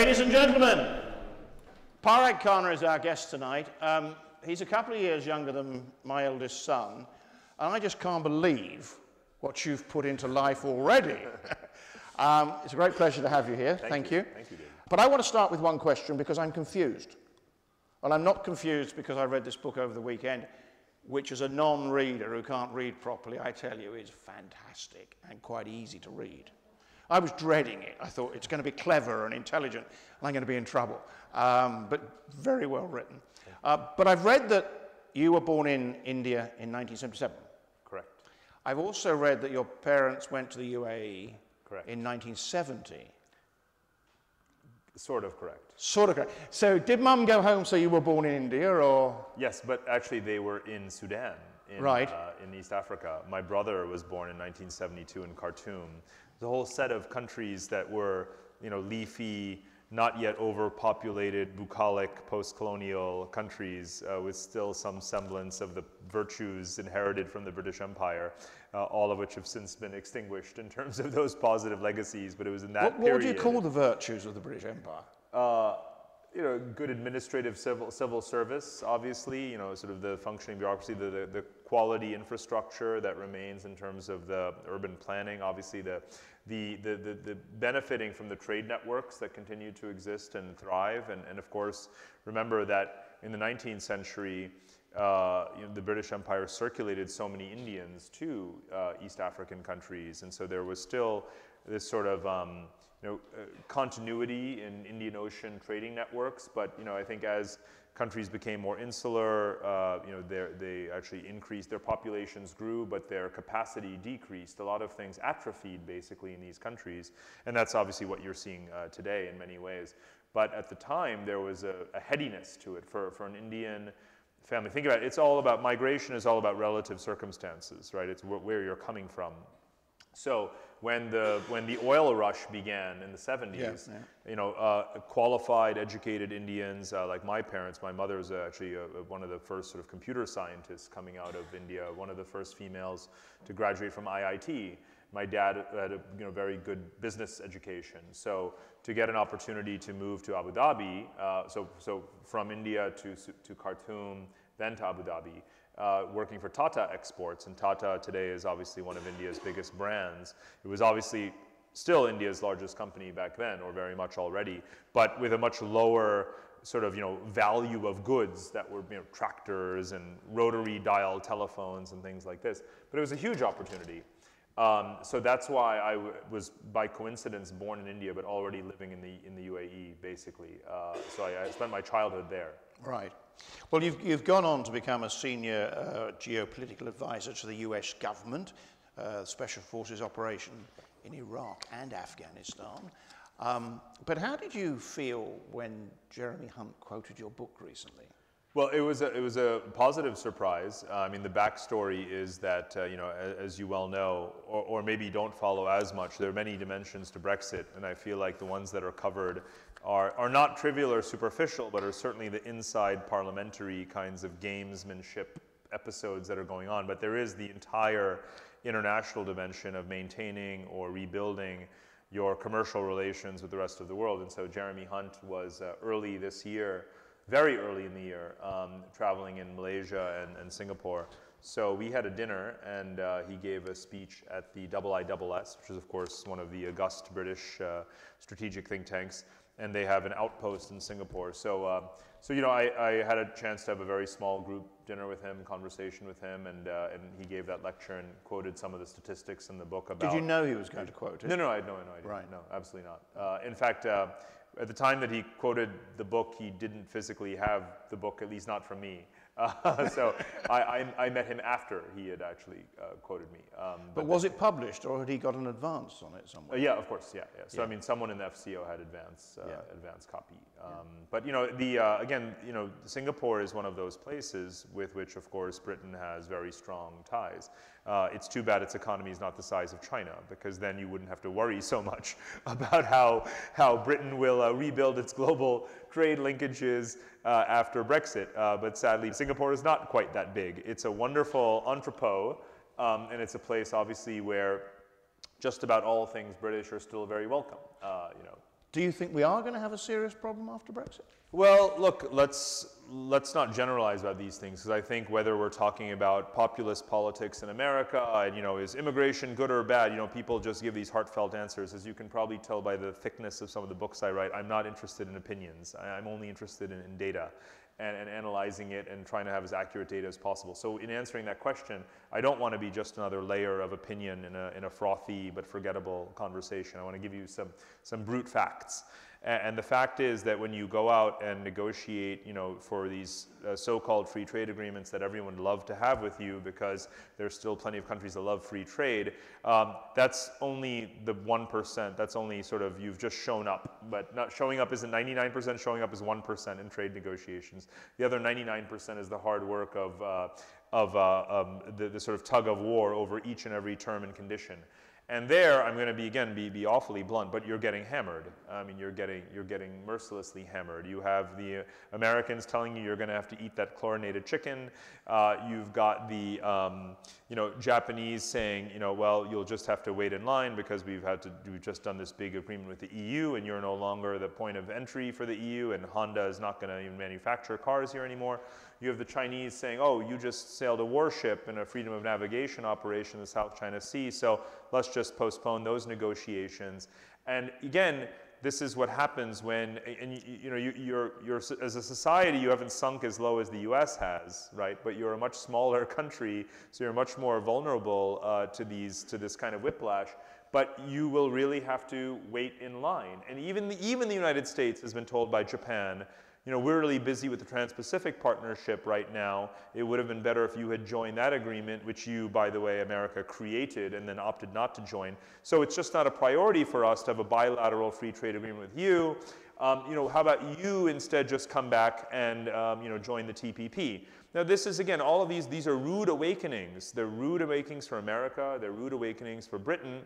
Ladies and gentlemen, Parag Khanna is our guest tonight. Um, he's a couple of years younger than my eldest son, and I just can't believe what you've put into life already. um, it's a great pleasure to have you here. Thank, Thank you. you. Thank you, David. But I want to start with one question because I'm confused. Well, I'm not confused because I read this book over the weekend, which as a non-reader who can't read properly, I tell you, is fantastic and quite easy to read. I was dreading it. I thought it's going to be clever and intelligent, and I'm going to be in trouble. Um, but very well written. Uh, but I've read that you were born in India in 1977. Correct. I've also read that your parents went to the UAE Correct. in 1970. Sort of correct. Sort of correct. So did mum go home so you were born in India or? Yes, but actually they were in Sudan, in, Right. uh, in East Africa. My brother was born in 1972 in Khartoum. The whole set of countries that were, you know, leafy, not yet overpopulated, bucolic, post-colonial countries uh, with still some semblance of the virtues inherited from the British Empire, uh, all of which have since been extinguished in terms of those positive legacies. But it was in that What, what would you call the virtues of the British Empire? uh, you know, good administrative civil, civil service, obviously, you know, sort of the functioning bureaucracy, the, the, the quality infrastructure that remains in terms of the urban planning, obviously the, the, the, the, the benefiting from the trade networks that continue to exist and thrive. And, and of course, remember that in the 19th century, uh, you know, the British Empire circulated so many Indians to uh, East African countries, and so there was still this sort of um, you know, uh, continuity in Indian Ocean trading networks. But you know, I think as countries became more insular, uh, you know, they're- actually increased, their populations grew, but their capacity decreased. A lot of things atrophied basically in these countries, and that's obviously what you're seeing uh, today in many ways. But at the time, there was a, a headiness to it for, for an Indian family. Think about it, it's all about, migration is all about relative circumstances, right? It's wh- where you're coming from. So when the when the oil rush began in the 70s, Yeah, yeah. you know, uh, qualified, educated Indians uh, like my parents. My mother was actually uh one of the first sort of computer scientists coming out of India, one of the first females to graduate from IIT. My dad had a you know, very good business education. So to get an opportunity to move to Abu Dhabi, uh, so, so from India to, to Khartoum, then to Abu Dhabi, uh, working for Tata Exports, and Tata today is obviously one of India's biggest brands. It was obviously still India's largest company back then, or very much already, but with a much lower sort of you know value of goods that were you know tractors and rotary dial telephones and things like this. But it was a huge opportunity. Um, so that's why I was, by coincidence, born in India, but already living in the in the UAE, basically. Uh, so I, I spent my childhood there. Right. Well, you've, you've gone on to become a senior uh, geopolitical advisor to the US government, uh, Special Forces operation in Iraq and Afghanistan. Um, but how did you feel when Jeremy Hunt quoted your book recently? Well, it was a, it was a positive surprise. Uh, I mean, the backstory is that, uh, you know, as, as you well know, or, or maybe don't follow as much, there are many dimensions to Brexit, and I feel like the ones that are covered are, are not trivial or superficial, but are certainly the inside parliamentary kinds of gamesmanship episodes that are going on. But there is the entire international dimension of maintaining or rebuilding your commercial relations with the rest of the world. And so Jeremy Hunt was uh, early this year very early in the year, um, traveling in Malaysia and, and Singapore. So we had a dinner, and uh, he gave a speech at the IISS, which is, of course, one of the august British uh, strategic think tanks, and they have an outpost in Singapore. So, uh, so you know, I, I had a chance to have a very small group dinner with him, conversation with him, and, uh, and he gave that lecture and quoted some of the statistics in the book about. Did you know he was going to quote it? No, no, I had no, no idea. Right. No, absolutely not. Uh, in fact, uh, at the time that he quoted the book, he didn't physically have the book, at least not from me. Uh, so I, I, I met him after he had actually uh, quoted me. Um, But was it published or had he got an advance on it uh, somewhere? yeah, of course, yeah, yeah. So I mean, someone in the FCO had advance, uh, Yeah. advance copy. Um, But you know, the uh, again, you know, Singapore is one of those places with which, of course, Britain has very strong ties. Uh, it's too bad its economy is not the size of China, because then you wouldn't have to worry so much about how how Britain will uh, rebuild its global trade linkages uh, after Brexit. Uh, but sadly, Singapore is not quite that big. It's a wonderful entrepot, um, and it's a place, obviously, where just about all things British are still very welcome. Uh, you know, Do you think we are going to have a serious problem after Brexit? Well, look, let's let's not generalize about these things because I think whether we're talking about populist politics in America and you know is immigration good or bad, you know people just give these heartfelt answers. As you can probably tell by the thickness of some of the books I write, I'm not interested in opinions. I, am only interested in, in data and, and, analyzing it and trying to have as accurate data as possible. So in answering that question, I don't want to be just another layer of opinion in a, in a frothy but forgettable conversation. I want to give you some some brute facts. And the fact is that when you go out and negotiate, you know, for these uh, so-called free trade agreements that everyone would love to have with you because there's still plenty of countries that love free trade, um, that's only the 1%. That's only sort of, you've just shown up. But not showing up isn't 99%, showing up is 1% in trade negotiations. The other 99% is the hard work of, uh, of uh, um, the, the sort of tug of war over each and every term and condition. And there, I'm going to be again be, be awfully blunt, but you're getting hammered. I mean, you're getting you're getting mercilessly hammered. You have the Americans telling you you're going to have to eat that chlorinated chicken. Uh, you've got the um, you know Japanese saying you know well you'll just have to wait in line because we've had to we've just done this big agreement with the EU and you're no longer the point of entry for the EU and Honda is not going to even manufacture cars here anymore. You have the Chinese saying, oh, you just sailed a warship in a freedom of navigation operation in the South China Sea, so let's just postpone those negotiations. And again, this is what happens when, and you, you know, you, you're, you're, as a society, you haven't sunk as low as the US has, right? But you're a much smaller country, so you're much more vulnerable uh, to, these, to this kind of whiplash. But you will really have to wait in line. And even the, even the United States has been told by Japan you know, we're really busy with the Trans-Pacific Partnership right now. It would have been better if you had joined that agreement, which you, by the way, America created and then opted not to join. So it's just not a priority for us to have a bilateral free trade agreement with you. Um, you know, how about you instead just come back and, um, you know, join the TPP? Now this is, again, all of these, these are rude awakenings. They're rude awakenings for America. They're rude awakenings for Britain.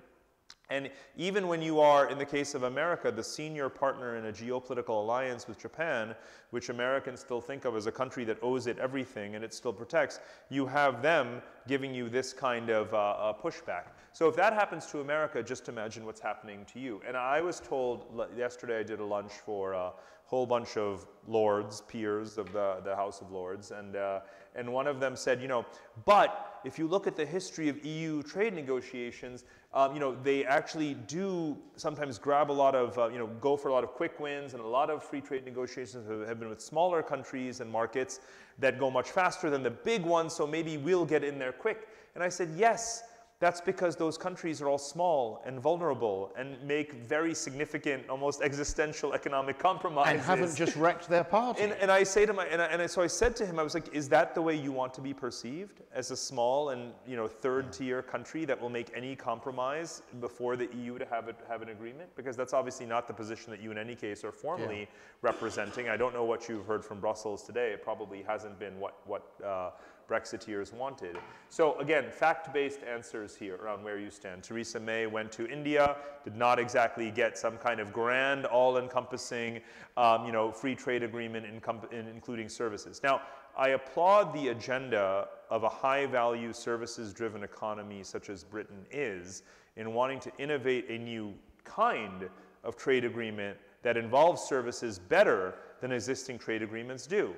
And even when you are, in the case of America, the senior partner in a geopolitical alliance with Japan, which Americans still think of as a country that owes it everything and it still protects, you have them giving you this kind of uh, uh, pushback. So if that happens to America, just imagine what's happening to you. And I was told yesterday I did a lunch for a whole bunch of lords, peers of the, the House of Lords, and, uh, and one of them said, you know, but if you look at the history of EU trade negotiations, um, you know, they actually do sometimes grab a lot of, uh, you know, go for a lot of quick wins, and a lot of free trade negotiations have been with smaller countries and markets that go much faster than the big ones, so maybe we'll get in there quick. And I said, yes, that's because those countries are all small and vulnerable and make very significant, almost existential economic compromises. And haven't just wrecked their party. And, and I say to my, and, I, and I, so I said to him, I was like, is that the way you want to be perceived as a small and you know third tier country that will make any compromise before the EU to have, a, have an agreement? Because that's obviously not the position that you in any case are formally yeah. representing. I don't know what you've heard from Brussels today. It probably hasn't been what, what uh, Brexiteers wanted. So again, fact-based answers here around where you stand. Theresa May went to India, did not exactly get some kind of grand, all-encompassing, um, you know, free trade agreement in including services. Now, I applaud the agenda of a high-value, services-driven economy such as Britain is in wanting to innovate a new kind of trade agreement that involves services better than existing trade agreements do.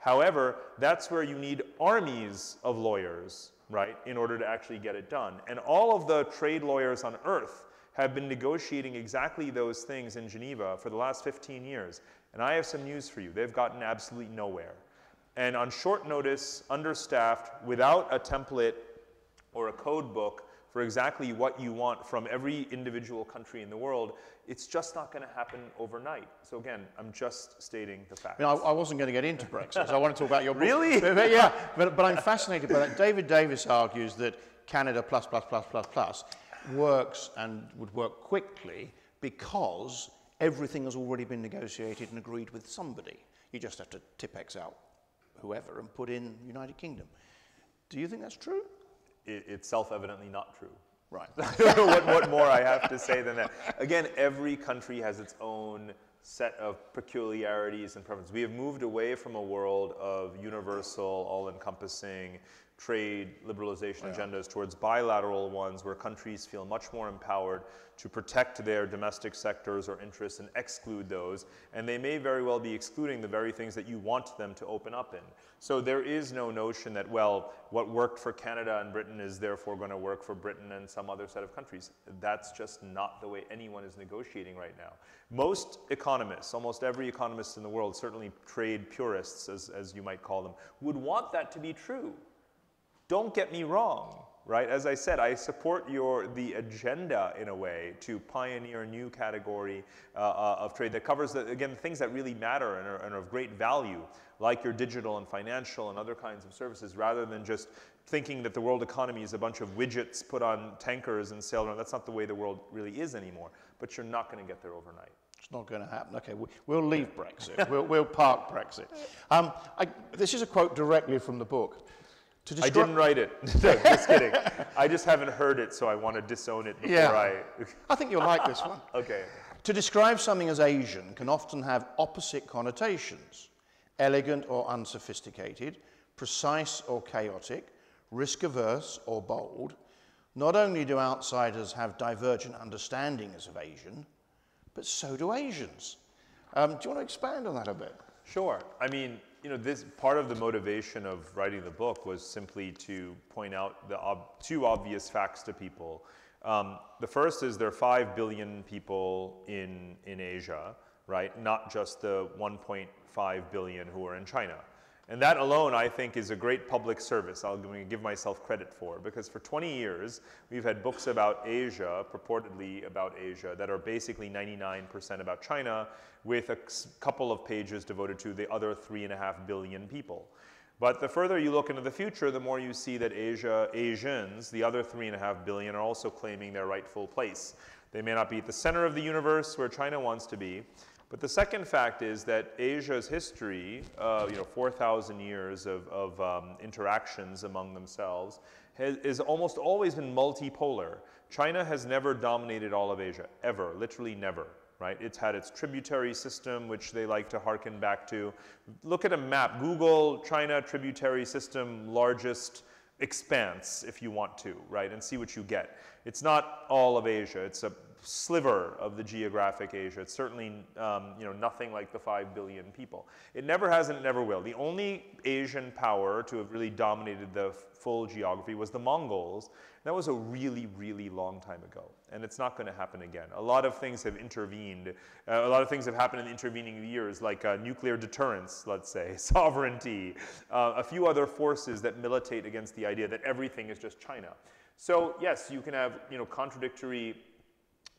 However, that's where you need armies of lawyers, right, in order to actually get it done. And all of the trade lawyers on earth have been negotiating exactly those things in Geneva for the last 15 years. And I have some news for you. They've gotten absolutely nowhere. And on short notice, understaffed, without a template or a code book for exactly what you want from every individual country in the world, it's just not going to happen overnight. So again, I'm just stating the facts. I, mean, I, I wasn't going to get into Brexit. so I want to talk about your book. Really? But, but yeah, but, but I'm fascinated by that. David Davis argues that Canada plus plus plus plus plus works and would work quickly because everything has already been negotiated and agreed with somebody. You just have to Tipp-Ex out whoever and put in United Kingdom. Do you think that's true? It, it's self-evidently not true. Right. what, what more I have to say than that? Again, every country has its own set of peculiarities and preferences. We have moved away from a world of universal, all-encompassing trade liberalization yeah. agendas towards bilateral ones where countries feel much more empowered to protect their domestic sectors or interests and exclude those. And they may very well be excluding the very things that you want them to open up in. So there is no notion that, well, what worked for Canada and Britain is therefore going to work for Britain and some other set of countries. That's just not the way anyone is negotiating right now. Most economists, almost every economist in the world, certainly trade purists, as, as you might call them, would want that to be true. Don't get me wrong, right? As I said, I support your the agenda in a way to pioneer a new category uh, uh, of trade that covers the, again things that really matter and are, and are, of great value, like your digital and financial and other kinds of services, rather than just thinking that the world economy is a bunch of widgets put on tankers and sailed around. That's not the way the world really is anymore. But you're not going to get there overnight. It's not going to happen. Okay, we'll leave Brexit. we'll, we'll, park Brexit. Um, I, this is a quote directly from the book. I didn't write it. just kidding. I just haven't heard it, so I want to disown it before yeah. I. I think you'll like this one. okay. To describe something as Asian can often have opposite connotations elegant or unsophisticated, precise or chaotic, risk averse or bold. Not only do outsiders have divergent understandings of Asian, but so do Asians. Um, do you want to expand on that a bit? Sure. I mean, you know, this part of the motivation of writing the book was simply to point out the ob two obvious facts to people. Um, the first is there are 5 billion people in, in Asia, right? Not just the 1.5 billion who are in China. And that alone, I think, is a great public service I'll give myself credit for because for 20 years, we've had books about Asia, purportedly about Asia, that are basically 99% about China, with a couple of pages devoted to the other 3.5 billion people. But the further you look into the future, the more you see that Asia, Asians, the other 3.5 billion, are also claiming their rightful place. They may not be at the center of the universe where China wants to be, but the second fact is that Asia's history, uh, you know, 4,000 years of, of um, interactions among themselves, has, has almost always been multipolar. China has never dominated all of Asia, ever, literally never right? It's had its tributary system, which they like to harken back to. Look at a map, Google China tributary system, largest expanse, if you want to, right? And see what you get. It's not all of Asia. It's a sliver of the geographic Asia. It's certainly um, you know, nothing like the 5 billion people. It never has and it never will. The only Asian power to have really dominated the full geography was the Mongols. That was a really, really long time ago, and it's not going to happen again. A lot of things have intervened. Uh, a lot of things have happened in the intervening years, like uh, nuclear deterrence, let's say, sovereignty, uh, a few other forces that militate against the idea that everything is just China. So yes, you can have you know, contradictory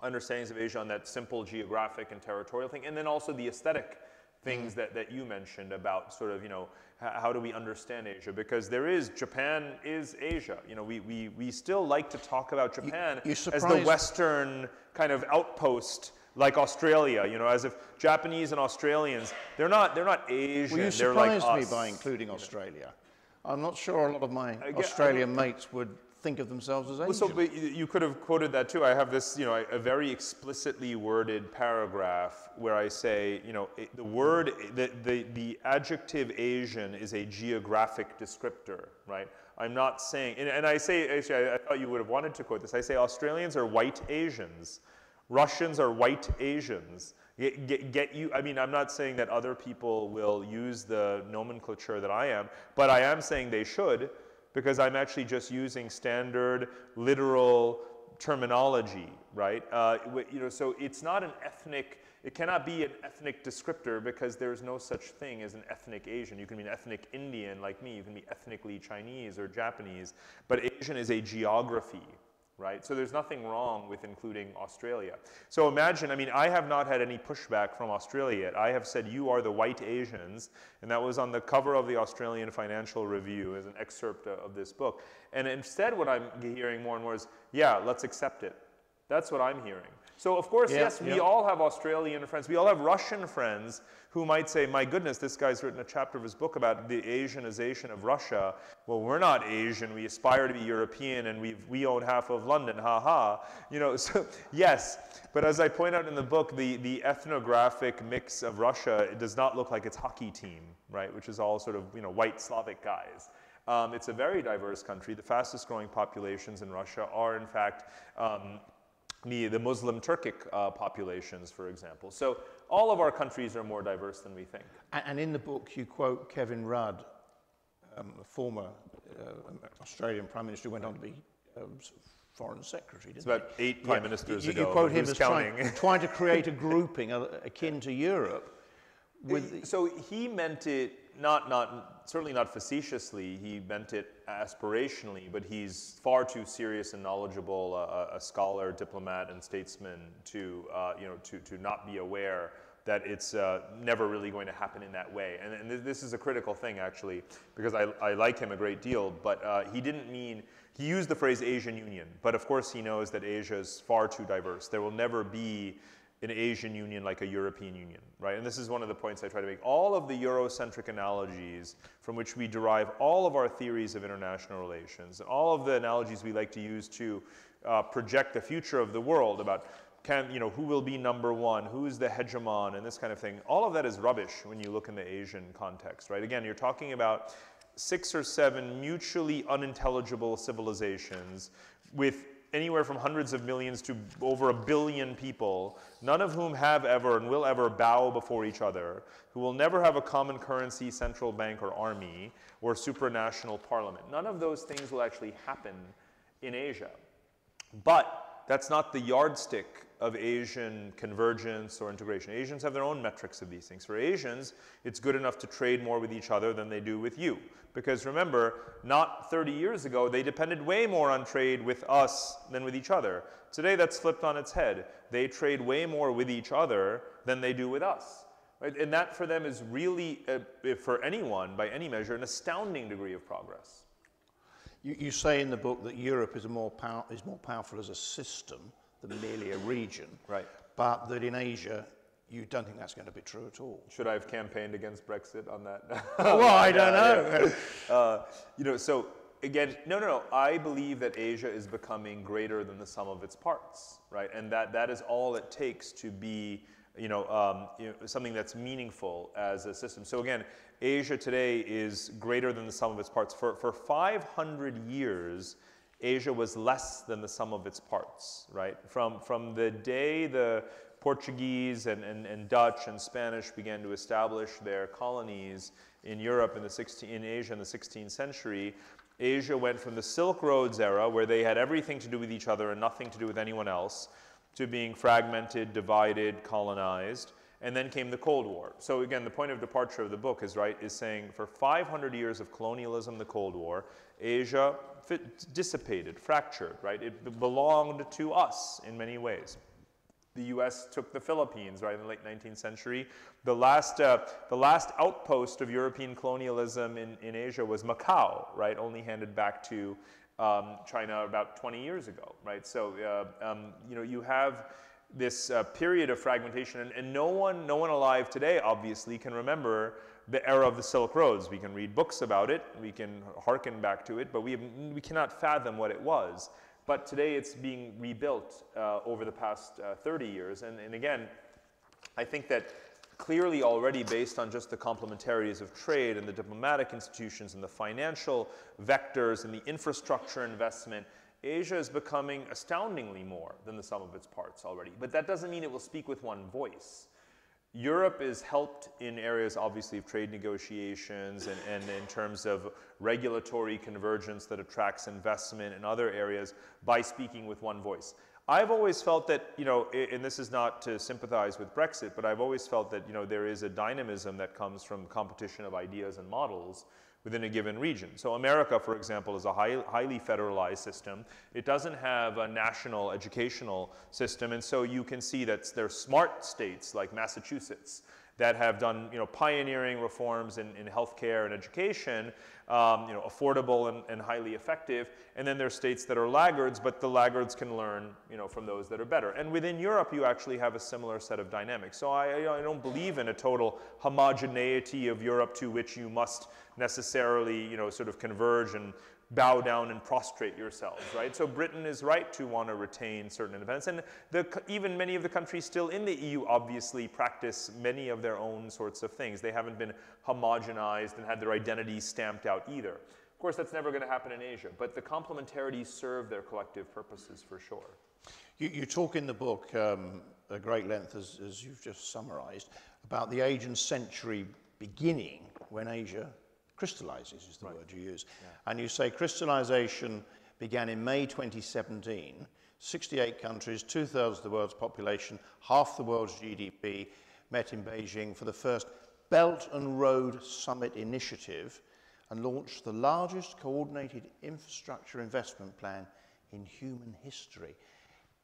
understandings of Asia on that simple geographic and territorial thing, and then also the aesthetic things mm. that, that you mentioned about sort of, you know, how do we understand Asia? Because there is, Japan is Asia. You know, we, we, we still like to talk about Japan you, as the Western kind of outpost like Australia, you know, as if Japanese and Australians, they're not, they're not Asian. Well, you surprised like me by including Australia. I'm not sure a lot of my Australian mates would think of themselves as Asian. Well, so, but you could have quoted that too. I have this, you know, a very explicitly worded paragraph where I say, you know, the word, the, the, the adjective Asian is a geographic descriptor, right? I'm not saying, and, and I say, actually, I, I thought you would have wanted to quote this. I say Australians are white Asians. Russians are white Asians. Get, get, get, you, I mean, I'm not saying that other people will use the nomenclature that I am, but I am saying they should because I'm actually just using standard literal terminology, right? Uh, you know, so it's not an ethnic, it cannot be an ethnic descriptor because there's no such thing as an ethnic Asian. You can be an ethnic Indian like me, you can be ethnically Chinese or Japanese, but Asian is a geography, right? So there's nothing wrong with including Australia. So imagine, I mean, I have not had any pushback from Australia yet. I have said, you are the white Asians, and that was on the cover of the Australian Financial Review as an excerpt of this book. And instead what I'm hearing more and more is, yeah, let's accept it. That's what I'm hearing. So of course, yeah, yes, yeah. we all have Australian friends. We all have Russian friends who might say, my goodness, this guy's written a chapter of his book about the Asianization of Russia. Well, we're not Asian. We aspire to be European and we we own half of London, ha ha. You know, so yes. But as I point out in the book, the, the ethnographic mix of Russia, it does not look like its hockey team, right? Which is all sort of, you know, white Slavic guys. Um, it's a very diverse country. The fastest growing populations in Russia are, in fact, um, the, the Muslim Turkic uh, populations, for example. So all of our countries are more diverse than we think. And, and in the book, you quote Kevin Rudd, um, a former uh, Australian Prime Minister who went on to be um, Foreign Secretary. It's about eight prime yeah, ministers you, ago. You quote him as counting? trying, trying to create a grouping akin to Europe. With so he meant it not, not certainly not facetiously. He meant it aspirationally, but he's far too serious and knowledgeable uh, a scholar, diplomat, and statesman to uh, you know to to not be aware that it's uh, never really going to happen in that way. And, and this is a critical thing actually, because I, I like him a great deal, but uh, he didn't mean. He used the phrase Asian Union, but of course he knows that Asia is far too diverse. There will never be an Asian Union like a European Union, right? And this is one of the points I try to make. All of the Eurocentric analogies from which we derive all of our theories of international relations, all of the analogies we like to use to uh, project the future of the world about can, you know, who will be number one, who is the hegemon, and this kind of thing. All of that is rubbish when you look in the Asian context, right? Again, you're talking about six or seven mutually unintelligible civilizations with anywhere from hundreds of millions to over a billion people, none of whom have ever and will ever bow before each other, who will never have a common currency, central bank, or army, or supranational parliament. None of those things will actually happen in Asia. But that's not the yardstick of Asian convergence or integration. Asians have their own metrics of these things. For Asians, it's good enough to trade more with each other than they do with you. Because remember, not 30 years ago, they depended way more on trade with us than with each other. Today, that's flipped on its head. They trade way more with each other than they do with us. Right? And that for them is really, uh, for anyone, by any measure, an astounding degree of progress. You, you say in the book that Europe is, more pow- is more powerful as a system than merely a region. Right. But that in Asia, you don't think that's going to be true at all. Should I have campaigned against Brexit on that? well, I don't know. uh, you know, so again, no, no, no. I believe that Asia is becoming greater than the sum of its parts, right? And that that is all it takes to be, you know, um, you know, something that's meaningful as a system. So again, Asia today is greater than the sum of its parts. For for 500 years. Asia was less than the sum of its parts, right? From, from the day the Portuguese and, and, and Dutch and Spanish began to establish their colonies in Europe in, the 16, in Asia in the 16th century, Asia went from the Silk Roads era, where they had everything to do with each other and nothing to do with anyone else, to being fragmented, divided, colonized, and then came the Cold War. So again, the point of departure of the book is right is saying for 500 years of colonialism, the Cold War, Asia dissipated, fractured, right? It belonged to us in many ways. The U.S. took the Philippines, right, in the late 19th century. The last, uh, the last outpost of European colonialism in, in Asia was Macau, right, only handed back to um, China about 20 years ago, right? So, uh, um, you know, you have this uh, period of fragmentation, and, and no one, no one alive today, obviously, can remember the era of the Silk Roads. We can read books about it, we can hearken back to it, but we, have, we cannot fathom what it was. But today it's being rebuilt uh, over the past uh, 30 years. And, and again, I think that clearly already based on just the complementarities of trade and the diplomatic institutions and the financial vectors and the infrastructure investment, Asia is becoming astoundingly more than the sum of its parts already. But that doesn't mean it will speak with one voice. Europe is helped in areas, obviously, of trade negotiations and, and in terms of regulatory convergence that attracts investment in other areas by speaking with one voice. I've always felt that, you know, and this is not to sympathize with Brexit, but I've always felt that, you know, there is a dynamism that comes from competition of ideas and models within a given region. So America, for example, is a high, highly federalized system. It doesn't have a national educational system, and so you can see that there are smart states like Massachusetts that have done you know, pioneering reforms in, in healthcare and education, um, you know, affordable and, and, highly effective. And then there are states that are laggards, but the laggards can learn you know, from those that are better. And within Europe, you actually have a similar set of dynamics. So I, I don't believe in a total homogeneity of Europe to which you must necessarily you know, sort of converge and bow down and prostrate yourselves, right? So Britain is right to want to retain certain independence. And the, even many of the countries still in the EU obviously practice many of their own sorts of things. They haven't been homogenized and had their identities stamped out either. Of course, that's never going to happen in Asia, but the complementarities serve their collective purposes for sure. You, you talk in the book um, at great length, as, as you've just summarized, about the Asian century beginning when Asia crystallizes, is the right. word you use. Yeah. And you say crystallization began in May 2017. 68 countries, two thirds of the world's population, half the world's GDP met in Beijing for the first Belt and Road Summit Initiative and launched the largest coordinated infrastructure investment plan in human history.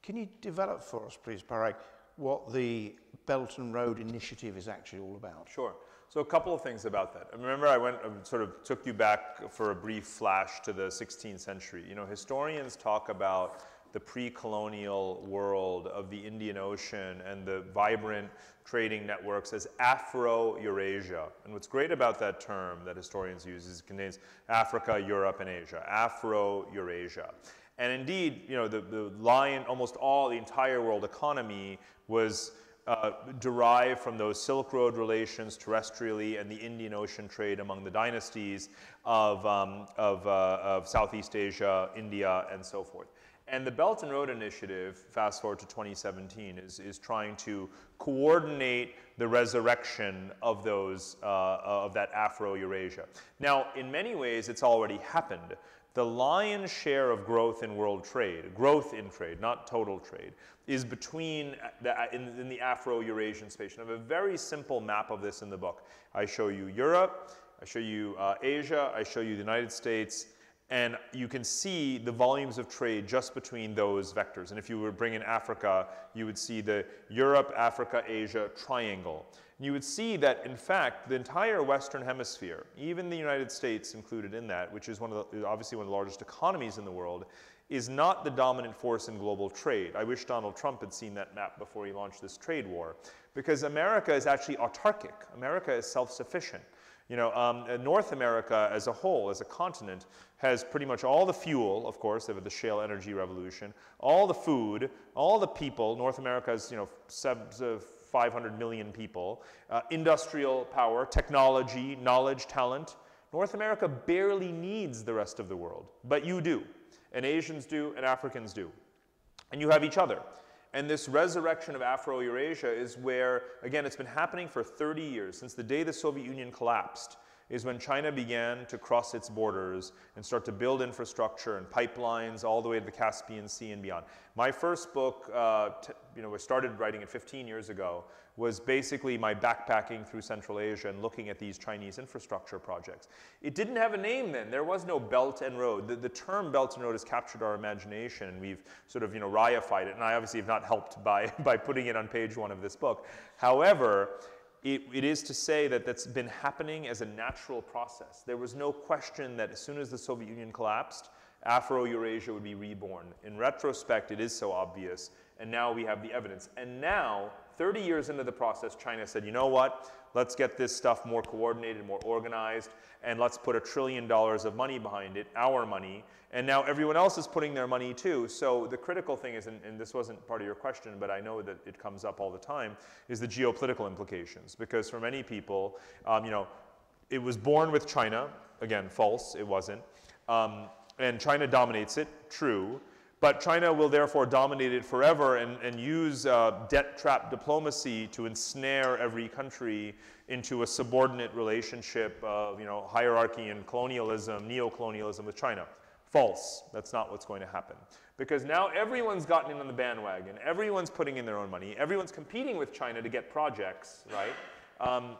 Can you develop for us, please, Parag, what the Belt and Road Initiative is actually all about? Sure. So a couple of things about that. Remember, I went um, sort of took you back for a brief flash to the 16th century. You know, historians talk about the pre-colonial world of the Indian Ocean and the vibrant trading networks as Afro-Eurasia. And what's great about that term that historians use is it contains Africa, Europe, and Asia. Afro-Eurasia. And indeed, you know, the, the lion, almost all, the entire world economy was uh, derived from those Silk Road relations terrestrially and the Indian Ocean trade among the dynasties of, um, of, uh, of Southeast Asia, India, and so forth. And the Belt and Road Initiative, fast forward to 2017, is, is trying to coordinate the resurrection of those, uh, of that Afro-Eurasia. Now, in many ways, it's already happened. The lion's share of growth in world trade, growth in trade, not total trade, is between the, in, in the Afro-Eurasian space. And I have a very simple map of this in the book. I show you Europe, I show you uh, Asia, I show you the United States, and you can see the volumes of trade just between those vectors. And if you were to bring in Africa, you would see the Europe, Africa, Asia triangle. You would see that, in fact, the entire Western Hemisphere, even the United States included in that, which is one of the, obviously one of the largest economies in the world, is not the dominant force in global trade. I wish Donald Trump had seen that map before he launched this trade war, because America is actually autarkic. America is self-sufficient. You know, um, North America as a whole, as a continent, has pretty much all the fuel, of course, of the shale energy revolution, all the food, all the people. North America has, you know, 500 million people, uh, industrial power, technology, knowledge, talent. North America barely needs the rest of the world, but you do, and Asians do, and Africans do. And you have each other. And this resurrection of Afro-Eurasia is where, again, it's been happening for 30 years, since the day the Soviet Union collapsed, is when China began to cross its borders and start to build infrastructure and pipelines all the way to the Caspian Sea and beyond. My first book, uh, you know, I started writing it 15 years ago, was basically my backpacking through Central Asia and looking at these Chinese infrastructure projects. It didn't have a name then. There was no Belt and Road. The, the term Belt and Road has captured our imagination and we've sort of, you know, reified it. And I obviously have not helped by, by putting it on page one of this book. However, it, it is to say that that's been happening as a natural process. There was no question that as soon as the Soviet Union collapsed, Afro-Eurasia would be reborn. In retrospect, it is so obvious, and now we have the evidence. And now, 30 years into the process, China said, you know what? Let's get this stuff more coordinated, more organized, and let's put a trillion dollars of money behind it, our money. And now everyone else is putting their money too. So the critical thing is, and, and this wasn't part of your question, but I know that it comes up all the time, is the geopolitical implications. Because for many people, um, you know, it was born with China. Again, false, it wasn't. Um, and China dominates it, true. But China will therefore dominate it forever and, and use uh, debt trap diplomacy to ensnare every country into a subordinate relationship of you know, hierarchy and colonialism, neo-colonialism with China. False. That's not what's going to happen. Because now everyone's gotten in on the bandwagon. Everyone's putting in their own money. Everyone's competing with China to get projects, right? Um,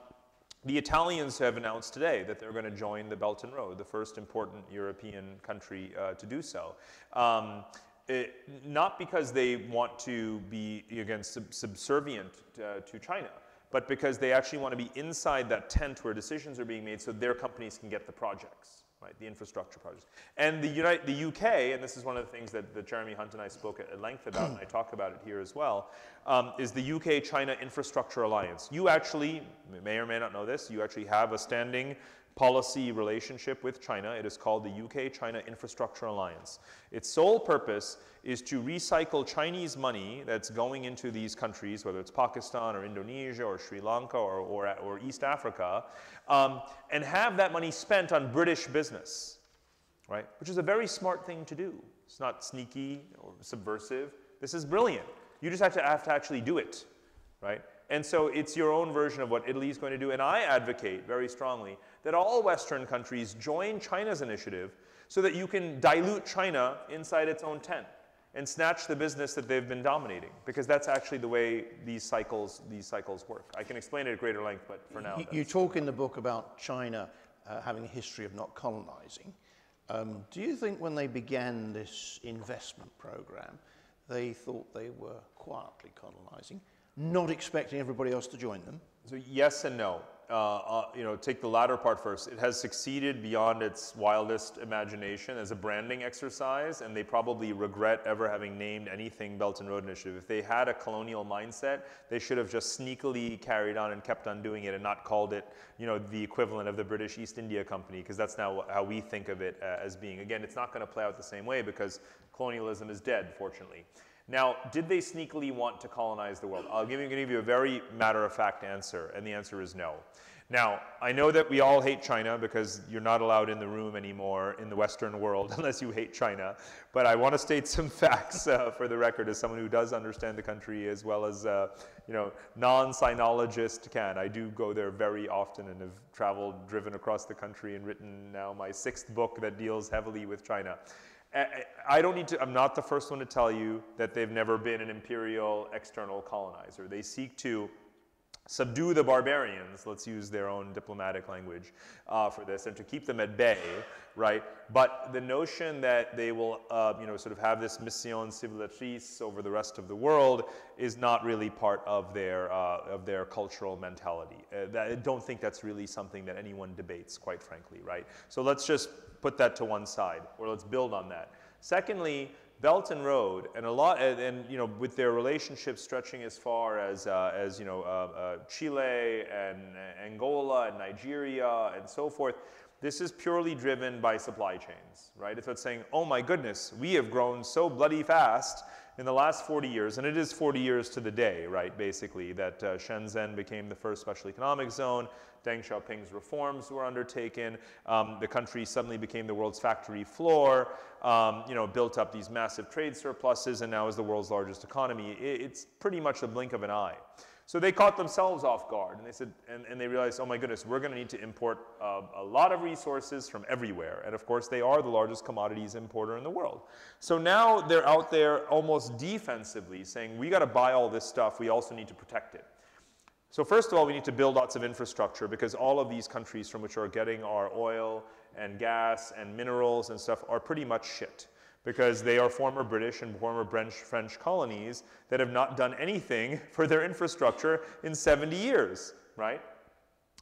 the Italians have announced today that they're going to join the Belt and Road, the first important European country uh, to do so. Um, it, not because they want to be, again, sub subservient uh, to China, but because they actually want to be inside that tent where decisions are being made so their companies can get the projects, right, the infrastructure projects. And the, United, the UK, and this is one of the things that, that Jeremy Hunt and I spoke at length about, and I talk about it here as well, um, is the UK-China Infrastructure Alliance. You actually, may or may not know this, you actually have a standing policy relationship with China. It is called the UK-China Infrastructure Alliance. Its sole purpose is to recycle Chinese money that's going into these countries, whether it's Pakistan or Indonesia or Sri Lanka or, or, or East Africa, um, and have that money spent on British business. right? Which is a very smart thing to do. It's not sneaky or subversive. This is brilliant. You just have to have to actually do it, right? And so it's your own version of what Italy is going to do. And I advocate very strongly that all Western countries join China's initiative so that you can dilute China inside its own tent and snatch the business that they've been dominating because that's actually the way these cycles these cycles work. I can explain it at greater length, but for now. You, you talk in the book about China uh, having a history of not colonizing. Um, do you think when they began this investment program, they thought they were quietly colonizing, not expecting everybody else to join them? So yes and no. Uh, uh, you know, take the latter part first. It has succeeded beyond its wildest imagination as a branding exercise, and they probably regret ever having named anything Belt and Road Initiative. If they had a colonial mindset, they should have just sneakily carried on and kept on doing it and not called it, you know, the equivalent of the British East India Company, because that's now how we think of it uh, as being. Again, it's not going to play out the same way because colonialism is dead, fortunately. Now, did they sneakily want to colonize the world? I'll give you, give you a very matter-of-fact answer, and the answer is no. Now, I know that we all hate China because you're not allowed in the room anymore in the Western world unless you hate China. But I want to state some facts uh, for the record as someone who does understand the country as well as, uh, you know, non-sinologist can. I do go there very often and have traveled, driven across the country and written now my sixth book that deals heavily with China. I don't need to, I'm not the first one to tell you that they've never been an imperial external colonizer. They seek to subdue the barbarians, let's use their own diplomatic language uh, for this, and to keep them at bay, right? But the notion that they will, uh, you know, sort of have this mission civilisatrice over the rest of the world is not really part of their, uh, of their cultural mentality. Uh, that, I don't think that's really something that anyone debates, quite frankly, right? So let's just put that to one side, or let's build on that. Secondly, Belt and Road, and a lot, and, and, you know, with their relationships stretching as far as, uh, as you know, uh, uh, Chile and Angola and Nigeria and so forth, this is purely driven by supply chains, right? It's about saying, oh my goodness, we have grown so bloody fast in the last 40 years, and it is 40 years to the day, right, basically, that uh, Shenzhen became the first special economic zone, Deng Xiaoping's reforms were undertaken, um, the country suddenly became the world's factory floor, um, you know, built up these massive trade surpluses, and now is the world's largest economy. It, it's pretty much the blink of an eye. So they caught themselves off guard and they said, and, and they realized, oh my goodness, we're going to need to import uh, a lot of resources from everywhere. And of course, they are the largest commodities importer in the world. So now they're out there almost defensively saying, we got to buy all this stuff. We also need to protect it. So first of all, we need to build lots of infrastructure because all of these countries from which we're getting our oil and gas and minerals and stuff are pretty much shit because they are former British and former French, colonies that have not done anything for their infrastructure in 70 years, right?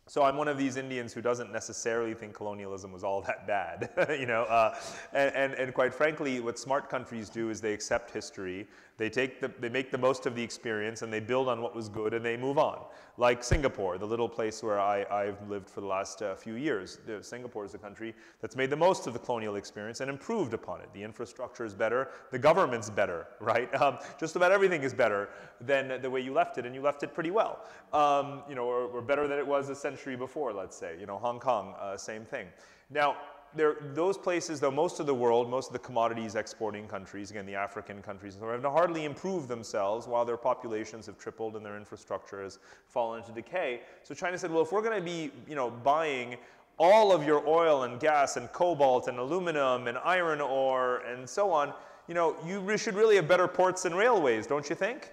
So I'm one of these Indians who doesn't necessarily think colonialism was all that bad, you know. Uh, and, and, and, quite frankly, what smart countries do is they accept history, they take the, they make the most of the experience, and they build on what was good, and they move on. Like Singapore, the little place where I, I've lived for the last uh, few years. Singapore is a country that's made the most of the colonial experience and improved upon it. The infrastructure is better, the government's better, right? Um, just about everything is better than the way you left it, and you left it pretty well. Um, you know, or, or better than it was a century before, let's say. You know, Hong Kong, uh, same thing. Now, there, those places, though most of the world, most of the commodities exporting countries, again, the African countries, have hardly improved themselves while their populations have tripled and their infrastructure has fallen into decay. So China said, well, if we're going to be, you know, buying all of your oil and gas and cobalt and aluminum and iron ore and so on, you know, you should really have better ports and railways, don't you think?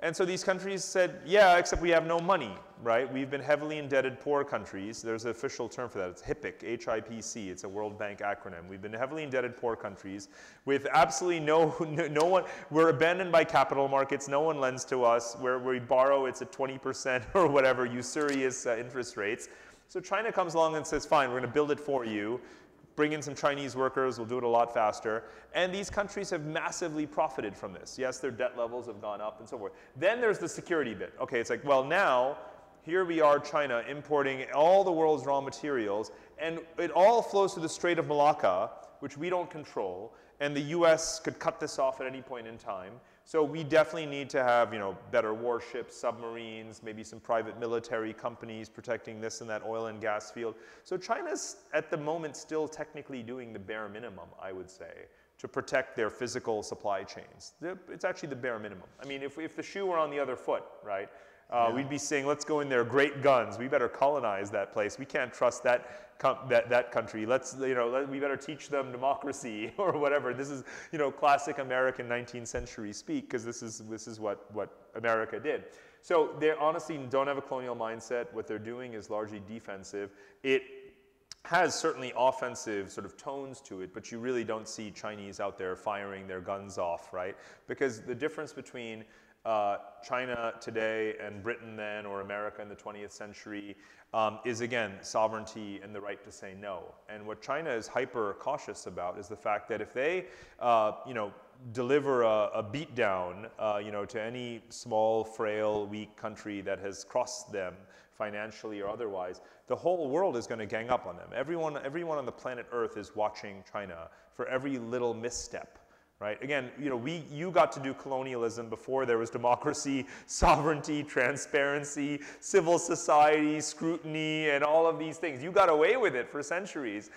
And so these countries said, yeah, except we have no money, right? We've been heavily indebted poor countries. There's an official term for that. It's HIPC, H-I-P-C. It's a World Bank acronym. We've been heavily indebted poor countries with absolutely no, no one, we're abandoned by capital markets. No one lends to us. Where we borrow, it's at 20% or whatever, usurious uh, interest rates. So China comes along and says, fine, we're going to build it for you bring in some Chinese workers, we'll do it a lot faster. And these countries have massively profited from this. Yes, their debt levels have gone up and so forth. Then there's the security bit. Okay, it's like, well, now here we are, China, importing all the world's raw materials, and it all flows through the Strait of Malacca, which we don't control. and the U.S. could cut this off at any point in time. So we definitely need to have, you know, better warships, submarines, maybe some private military companies protecting this and that oil and gas field. So China's at the moment still technically doing the bare minimum, I would say, to protect their physical supply chains. It's actually the bare minimum. I mean, if, if the shoe were on the other foot, right, uh, yeah. we'd be saying, let's go in there, great guns. We better colonize that place. We can't trust that that, that country. Let's, you know, let, we better teach them democracy or whatever. This is, you know, classic American 19th century speak because this is, this is what, what America did. So they honestly don't have a colonial mindset. What they're doing is largely defensive. It has certainly offensive sort of tones to it, but you really don't see Chinese out there firing their guns off, right? Because the difference between uh, China today and Britain then, or America in the 20th century, um, is again sovereignty and the right to say no. And what China is hyper cautious about is the fact that if they, uh, you know, deliver a, a beatdown, uh, you know, to any small, frail, weak country that has crossed them financially or otherwise, the whole world is going to gang up on them. Everyone, everyone on the planet Earth is watching China for every little misstep right? Again, you know, we, you got to do colonialism before there was democracy, sovereignty, transparency, civil society, scrutiny, and all of these things. You got away with it for centuries.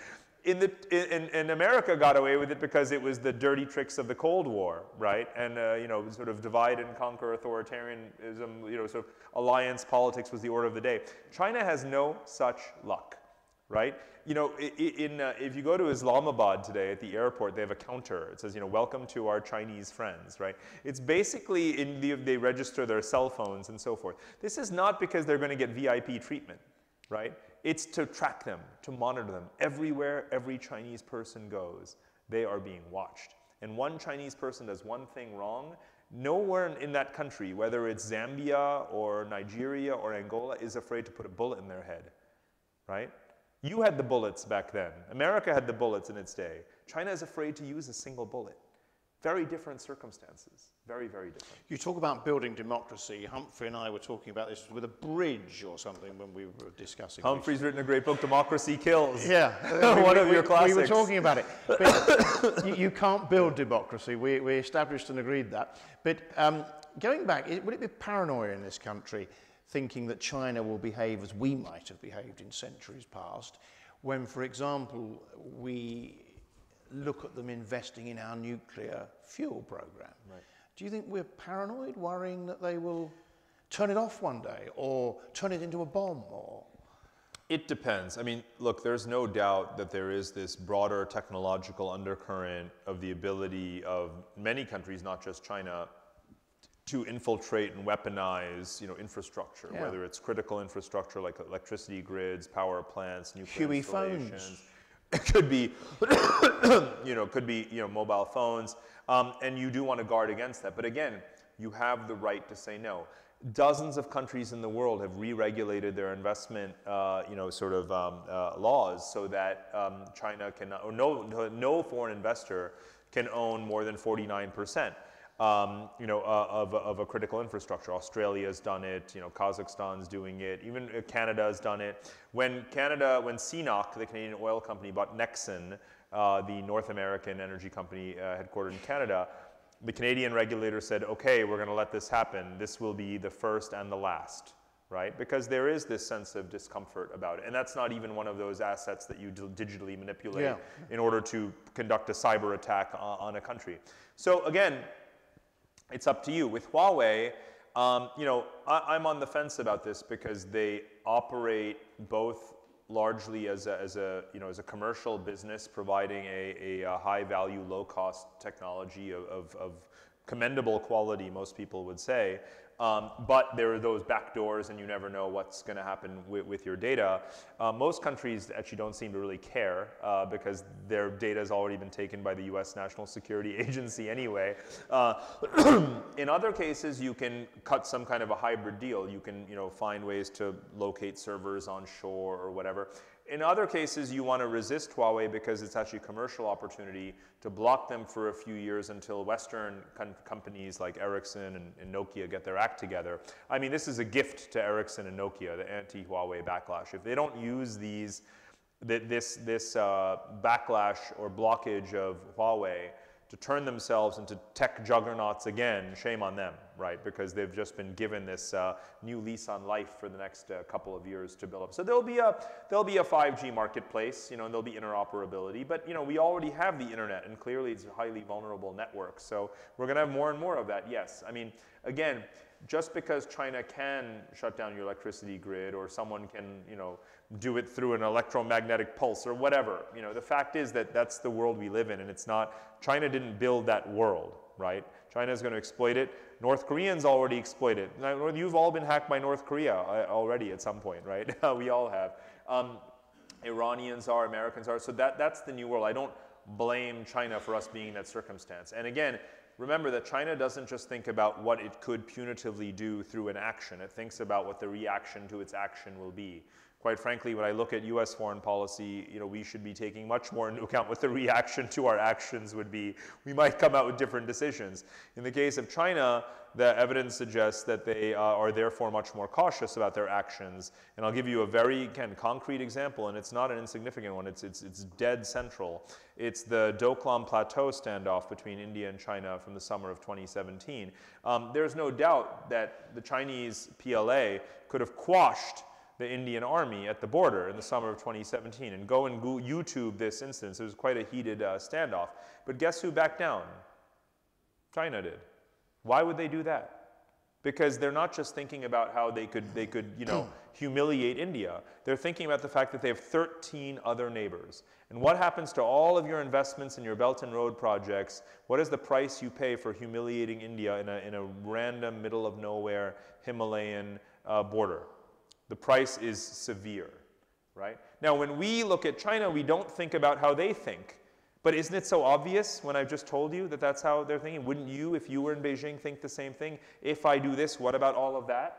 In, the, in, in America got away with it because it was the dirty tricks of the Cold War, right? And, uh, you know, sort of divide and conquer authoritarianism, you know, sort of alliance politics was the order of the day. China has no such luck right? You know, in, uh, if you go to Islamabad today at the airport, they have a counter. It says, you know, welcome to our Chinese friends, right? It's basically in the, they register their cell phones and so forth. This is not because they're going to get VIP treatment, right? It's to track them, to monitor them. Everywhere every Chinese person goes, they are being watched. And one Chinese person does one thing wrong, nowhere in that country, whether it's Zambia or Nigeria or Angola, is afraid to put a bullet in their head, right? You had the bullets back then. America had the bullets in its day. China is afraid to use a single bullet. Very different circumstances. Very, very different. You talk about building democracy. Humphrey and I were talking about this with a bridge or something when we were discussing. Humphrey's written a great book, Democracy Kills. Yeah. One we, of your classics. We were talking about it. But you, you, can't build democracy. We, we established and agreed that. But um, going back, would it be paranoia in this country thinking that China will behave as we might have behaved in centuries past, when, for example, we look at them investing in our nuclear fuel program. Right. Do you think we're paranoid, worrying that they will turn it off one day or turn it into a bomb or it depends. I mean, look, there's no doubt that there is this broader technological undercurrent of the ability of many countries, not just China, to infiltrate and weaponize, you know, infrastructure, yeah. whether it's critical infrastructure like electricity grids, power plants, nuclear Huey installations. Phones. It could be, you know, could be, you know, mobile phones, um, and you do want to guard against that. But again, you have the right to say no. Dozens of countries in the world have re-regulated their investment, uh, you know, sort of um, uh, laws so that um, China cannot, or no, no foreign investor can own more than 49 percent um, you know, uh, of, of a critical infrastructure. Australia's done it, you know, Kazakhstan's doing it, even uh, Canada has done it. When Canada, when CNOOC, the Canadian oil company, bought Nexen, uh, the North American energy company uh, headquartered in Canada, the Canadian regulator said, okay, we're going to let this happen. This will be the first and the last, right? Because there is this sense of discomfort about it. And that's not even one of those assets that you digitally manipulate yeah. in order to conduct a cyber attack on, on a country. So again, it's up to you. With Huawei, um, you know, I, am on the fence about this because they operate both largely as a, as a, you know, as a commercial business providing a, a, high value, low cost technology of, of, of commendable quality, most people would say, um, but there are those back doors and you never know what's going to happen with, with, your data. Uh, most countries actually don't seem to really care uh, because their data has already been taken by the US National Security Agency anyway. Uh, in other cases, you can cut some kind of a hybrid deal. You can you know, find ways to locate servers on shore or whatever. In other cases, you want to resist Huawei because it's actually a commercial opportunity to block them for a few years until Western companies like Ericsson and, and, Nokia get their act together. I mean, this is a gift to Ericsson and Nokia, the anti-Huawei backlash. If they don't use these, this, this uh, backlash or blockage of Huawei to turn themselves into tech juggernauts again, shame on them, right? Because they've just been given this uh, new lease on life for the next uh, couple of years to build up. So there'll be a there'll be a 5G marketplace, you know, and there'll be interoperability. But you know, we already have the internet, and clearly it's a highly vulnerable network. So we're going to have more and more of that. Yes, I mean, again, just because China can shut down your electricity grid or someone can, you know, do it through an electromagnetic pulse or whatever, you know, the fact is that that's the world we live in and it's not, China didn't build that world, right? China is going to exploit it. North Koreans already exploit it. Now, you've all been hacked by North Korea uh, already at some point, right? we all have. Um, Iranians are, Americans are. So that, that's the new world. I don't blame China for us being in that circumstance. And again, remember that China doesn't just think about what it could punitively do through an action. It thinks about what the reaction to its action will be. Quite frankly, when I look at U.S. foreign policy, you know, we should be taking much more into account what the reaction to our actions would be. We might come out with different decisions. In the case of China, the evidence suggests that they uh, are therefore much more cautious about their actions. And I'll give you a very, again, concrete example, and it's not an insignificant one. It's, it's, it's dead central. It's the Doklam Plateau standoff between India and China from the summer of 2017. Um, there's no doubt that the Chinese PLA could have quashed the Indian army at the border in the summer of 2017 and go and go YouTube this instance. It was quite a heated uh, standoff. But guess who backed down? China did. Why would they do that? Because they're not just thinking about how they could, they could you know, humiliate India. They're thinking about the fact that they have 13 other neighbors. And what happens to all of your investments in your Belt and Road projects? What is the price you pay for humiliating India in a, in a random, middle of nowhere Himalayan uh, border? The price is severe, right? Now, when we look at China, we don't think about how they think. But isn't it so obvious when I've just told you that that's how they're thinking? Wouldn't you, if you were in Beijing, think the same thing? If I do this, what about all of that?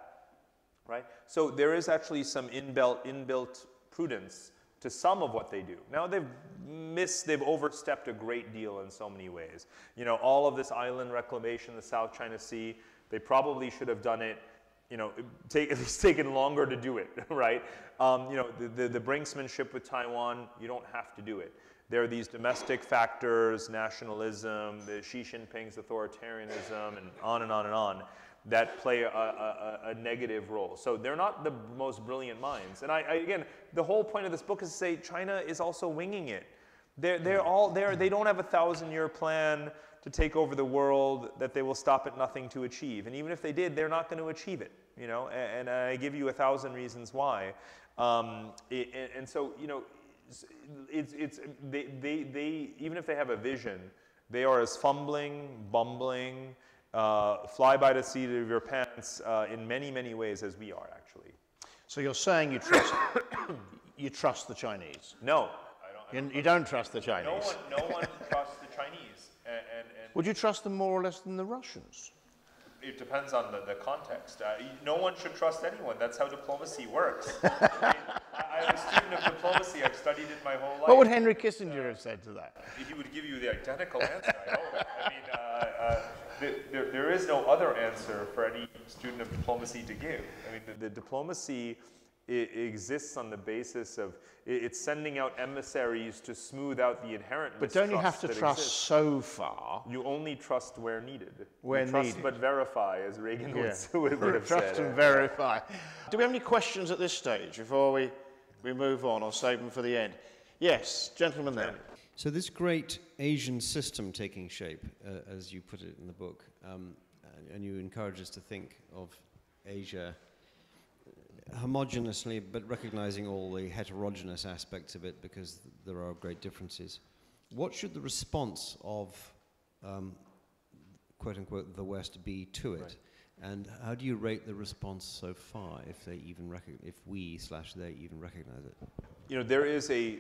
Right? So there is actually some inbuilt, inbuilt prudence to some of what they do. Now they've missed, they've overstepped a great deal in so many ways. You know, all of this island reclamation, the South China Sea, they probably should have done it you know, take, it's taken longer to do it, right? Um, you know, the, the, the, brinksmanship with Taiwan, you don't have to do it. There are these domestic factors, nationalism, the Xi Jinping's authoritarianism, and on and on and on, that play a, a, a negative role. So they're not the most brilliant minds. And I, I, again, the whole point of this book is to say China is also winging it. They're, they're all there. They don't have a thousand-year plan to take over the world that they will stop at nothing to achieve. And even if they did, they're not going to achieve it. You know, and, and I give you a thousand reasons why. Um, it, and, and so, you know, it's, it's, they, they, they, even if they have a vision, they are as fumbling, bumbling, uh, fly by the seat of your pants uh, in many, many ways as we are, actually. So you're saying you trust, you trust the Chinese? No. I don't, I don't you, don't trust the Chinese? No one, no one trusts the Chinese. And, and, and Would you trust them more or less than the Russians? It depends on the, the context. Uh, no one should trust anyone. That's how diplomacy works. I, mean, am a student of diplomacy. I've studied it my whole life. What would Henry Kissinger uh, have said to that? He would give you the identical answer, I hope. I mean, uh, uh there, there is no other answer for any student of diplomacy to give. I mean, the, the diplomacy it exists on the basis of it's sending out emissaries to smooth out the inherent But don't you have to trust exists. so far? You only trust where needed. Where you trust needed. but verify, as Reagan yeah. would, would have trust said. and verify. Do we have any questions at this stage before we, we move on or save them for the end? Yes, gentlemen there. So this great Asian system taking shape, uh, as you put it in the book, um, and you encourage us to think of Asia homogeneously, but recognizing all the heterogeneous aspects of it because there are great differences. What should the response of, um, quote unquote, the West be to it? Right. And how do you rate the response so far, if they even recognize, if we slash they even recognize it? You know, there is a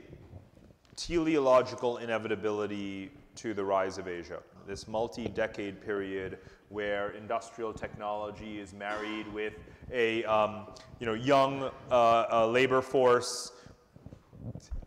teleological inevitability to the rise of Asia. This multi-decade period where industrial technology is married with a um, you know, young uh, uh, labor force.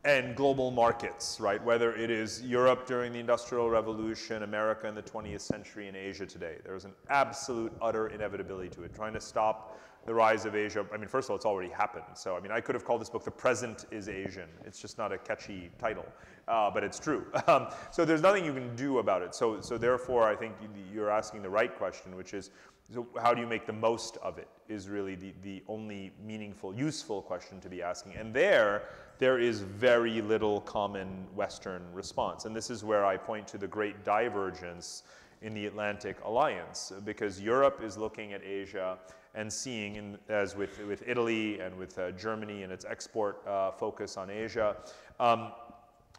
and global markets, right? Whether it is Europe during the Industrial Revolution, America in the 20th century, and Asia today. There's an absolute, utter inevitability to it. Trying to stop the rise of Asia, I mean, first of all, it's already happened. So, I mean, I could have called this book The Present is Asian. It's just not a catchy title, uh, but it's true. Um, so there's nothing you can do about it. So, so therefore, I think you're asking the right question, which is, so how do you make the most of it is really the, the only meaningful, useful question to be asking. And there, there is very little common Western response. And this is where I point to the great divergence in the Atlantic Alliance, because Europe is looking at Asia and seeing, in, as with, with Italy and with uh, Germany and its export uh, focus on Asia, um,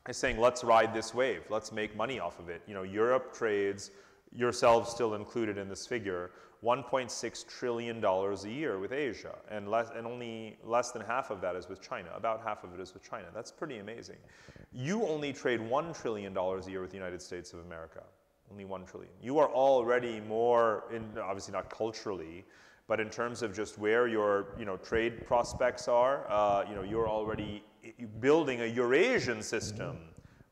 is saying, let's ride this wave, let's make money off of it. You know, Europe trades, yourselves still included in this figure, $1.6 trillion a year with Asia, and, less, and only less than half of that is with China. About half of it is with China. That's pretty amazing. You only trade $1 trillion a year with the United States of America. Only 1 trillion. You are already more, in, obviously not culturally, but in terms of just where your you know, trade prospects are, uh, you know, you're already building a Eurasian system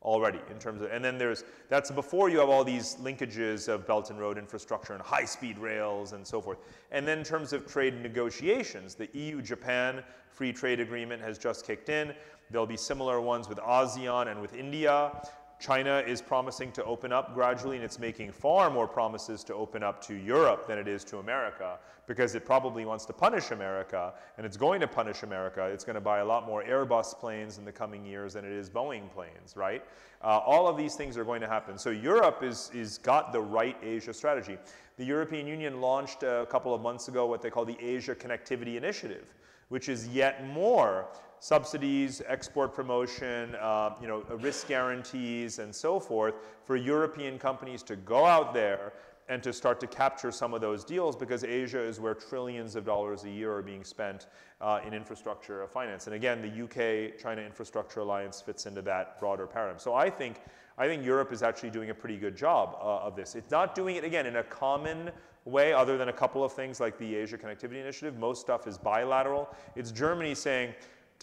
already in terms of, and then there's, that's before you have all these linkages of Belt and Road infrastructure and high-speed rails and so forth. And then in terms of trade negotiations, the EU-Japan free trade agreement has just kicked in. There'll be similar ones with ASEAN and with India. China is promising to open up gradually, and it's making far more promises to open up to Europe than it is to America because it probably wants to punish America, and it's going to punish America. It's going to buy a lot more Airbus planes in the coming years than it is Boeing planes, right? Uh, all of these things are going to happen. So Europe is, is got the right Asia strategy. The European Union launched a couple of months ago what they call the Asia Connectivity Initiative, which is yet more subsidies, export promotion, uh, you know, risk guarantees, and so forth for European companies to go out there and to start to capture some of those deals because Asia is where trillions of dollars a year are being spent uh, in infrastructure finance. And again, the UK China Infrastructure Alliance fits into that broader paradigm. So I think, I think Europe is actually doing a pretty good job uh, of this. It's not doing it, again, in a common way other than a couple of things like the Asia Connectivity Initiative. Most stuff is bilateral. It's Germany saying,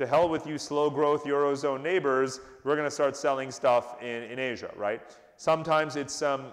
to hell with you slow growth Eurozone neighbors, we're going to start selling stuff in, in Asia, right? Sometimes it's um,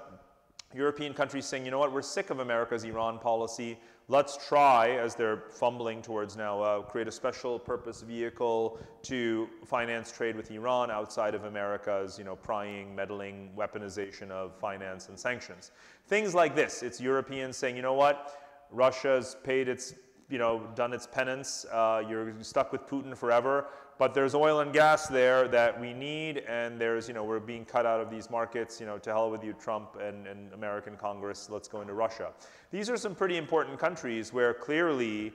European countries saying, you know what, we're sick of America's Iran policy. Let's try, as they're fumbling towards now, uh, create a special purpose vehicle to finance trade with Iran outside of America's, you know, prying, meddling, weaponization of finance and sanctions. Things like this. It's Europeans saying, you know what, Russia's paid its you know, done its penance. Uh, you're stuck with Putin forever. But there's oil and gas there that we need, and there's, you know, we're being cut out of these markets, you know, to hell with you, Trump and, and American Congress, let's go into Russia. These are some pretty important countries where clearly,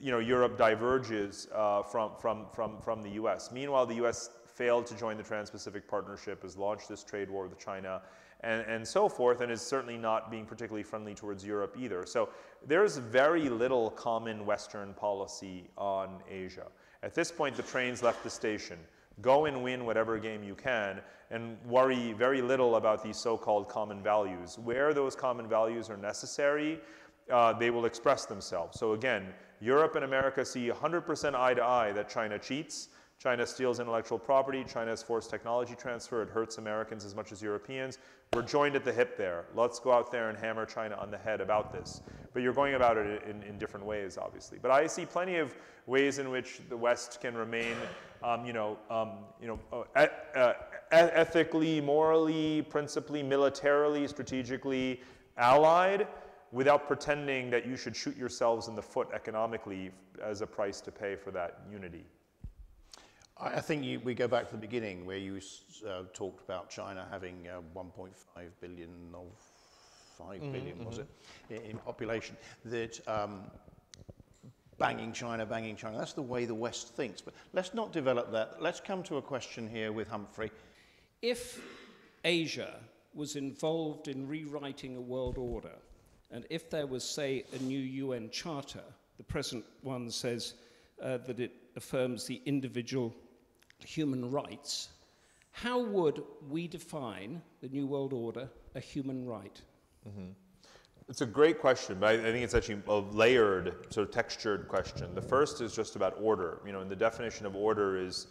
you know, Europe diverges uh, from, from, from, from the US. Meanwhile, the US failed to join the Trans-Pacific Partnership, has launched this trade war with China, and, and so forth, and is certainly not being particularly friendly towards Europe either. So there's very little common Western policy on Asia. At this point, the train's left the station. Go and win whatever game you can, and worry very little about these so-called common values. Where those common values are necessary, uh, they will express themselves. So again, Europe and America see 100% eye to eye that China cheats, China steals intellectual property. China has forced technology transfer. It hurts Americans as much as Europeans. We're joined at the hip there. Let's go out there and hammer China on the head about this. But you're going about it in, in different ways, obviously. But I see plenty of ways in which the West can remain, um, you know, um, you know, uh, uh, ethically, morally, principally, militarily, strategically allied without pretending that you should shoot yourselves in the foot economically as a price to pay for that unity. I think you, we go back to the beginning where you uh, talked about China having uh, 1.5 billion of 5 mm, billion, mm -hmm. was mm-hmm. it, in, in population. That um, banging China, banging China. That's the way the West thinks. But let's not develop that. Let's come to a question here with Humphrey. If Asia was involved in rewriting a world order, and if there was, say, a new UN charter, the present one says uh, that it affirms the individual human rights, how would we define the New World Order a human right? Mm-hmm. It's a great question, but I, think it's actually a layered, sort of textured question. The first is just about order. You know, and the definition of order is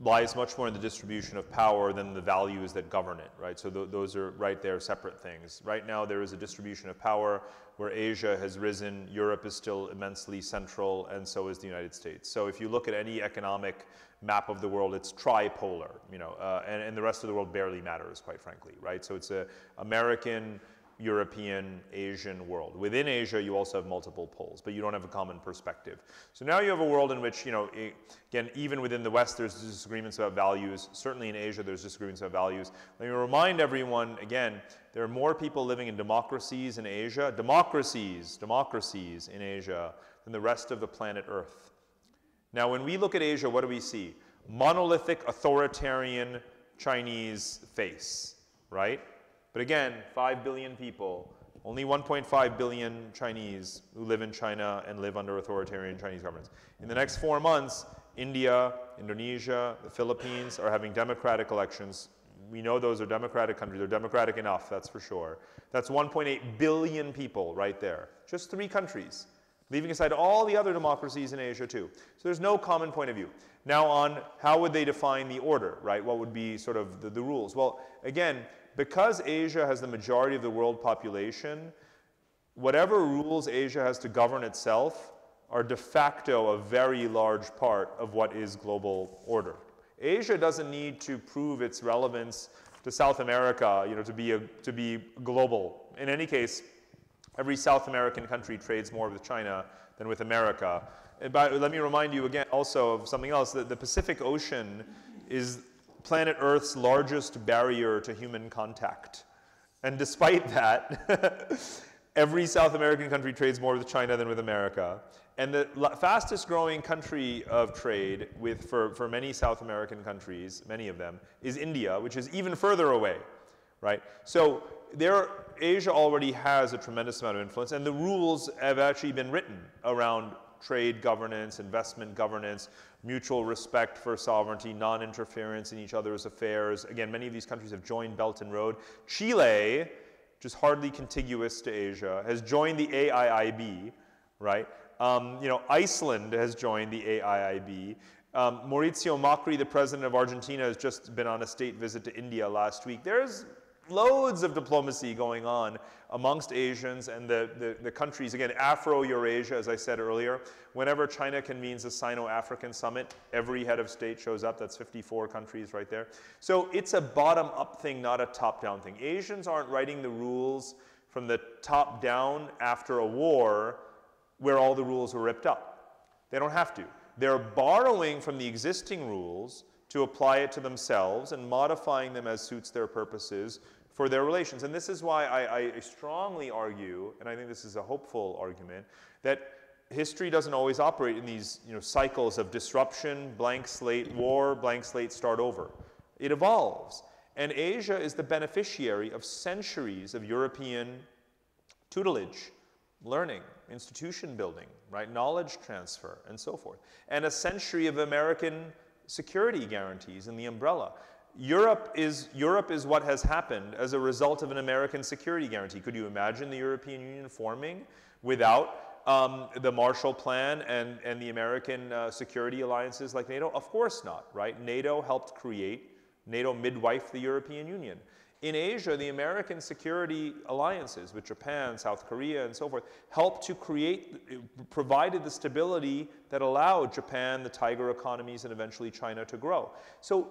lies much more in the distribution of power than the values that govern it, right? So th- those are right there separate things. Right now, there is a distribution of power where Asia has risen, Europe is still immensely central, and so is the United States. So if you look at any economic map of the world, it's tripolar, you know, uh, and, and the rest of the world barely matters, quite frankly, right? So it's a American, European, Asian world. Within Asia, you also have multiple poles, but you don't have a common perspective. So now you have a world in which, you know, again, even within the West, there's disagreements about values. Certainly in Asia, there's disagreements about values. Let me remind everyone, again, there are more people living in democracies in Asia, democracies, democracies in Asia, than the rest of the planet Earth. Now, when we look at Asia, what do we see? Monolithic, authoritarian Chinese face, right? But again, 5 billion people, only 1.5 billion Chinese who live in China and live under authoritarian Chinese governments. In the next four months, India, Indonesia, the Philippines are having democratic elections. We know those are democratic countries. They're democratic enough, that's for sure. That's 1.8 billion people right there. Just three countries, leaving aside all the other democracies in Asia too. So there's no common point of view. Now on how would they define the order, right? What would be sort of the, the rules? Well, again, because Asia has the majority of the world population, whatever rules Asia has to govern itself are de facto a very large part of what is global order. Asia doesn't need to prove its relevance to South America, you know, to be, a, to be global. In any case, every South American country trades more with China than with America. But let me remind you again also of something else, that the Pacific Ocean is planet Earth's largest barrier to human contact. And despite that, every South American country trades more with China than with America. And the fastest growing country of trade with, for, for many South American countries, many of them, is India, which is even further away, right? So there, Asia already has a tremendous amount of influence, and the rules have actually been written around trade governance, investment governance, mutual respect for sovereignty, non-interference in each other's affairs. Again, many of these countries have joined Belt and Road. Chile, which is hardly contiguous to Asia, has joined the AIIB, right? Um, you know, Iceland has joined the AIIB. Um, Mauricio Macri, the president of Argentina, has just been on a state visit to India last week. There's loads of diplomacy going on amongst Asians and the, the, the countries. Again, Afro-Eurasia, as I said earlier. Whenever China convenes a Sino-African summit, every head of state shows up. That's 54 countries right there. So it's a bottom-up thing, not a top-down thing. Asians aren't writing the rules from the top down after a war where all the rules were ripped up. They don't have to. They're borrowing from the existing rules to apply it to themselves and modifying them as suits their purposes for their relations. And this is why I, I, strongly argue, and I think this is a hopeful argument, that history doesn't always operate in these you know, cycles of disruption, blank slate, war, blank slate, start over. It evolves. And Asia is the beneficiary of centuries of European tutelage, learning, institution building, right, knowledge transfer, and so forth. And a century of American security guarantees in the umbrella. Europe is, Europe is what has happened as a result of an American security guarantee. Could you imagine the European Union forming without um, the Marshall Plan and, and the American uh, security alliances like NATO? Of course not, right? NATO helped create, NATO midwife the European Union. In Asia, the American security alliances with Japan, South Korea, and so forth helped to create, provided the stability that allowed Japan, the tiger economies, and eventually China to grow. So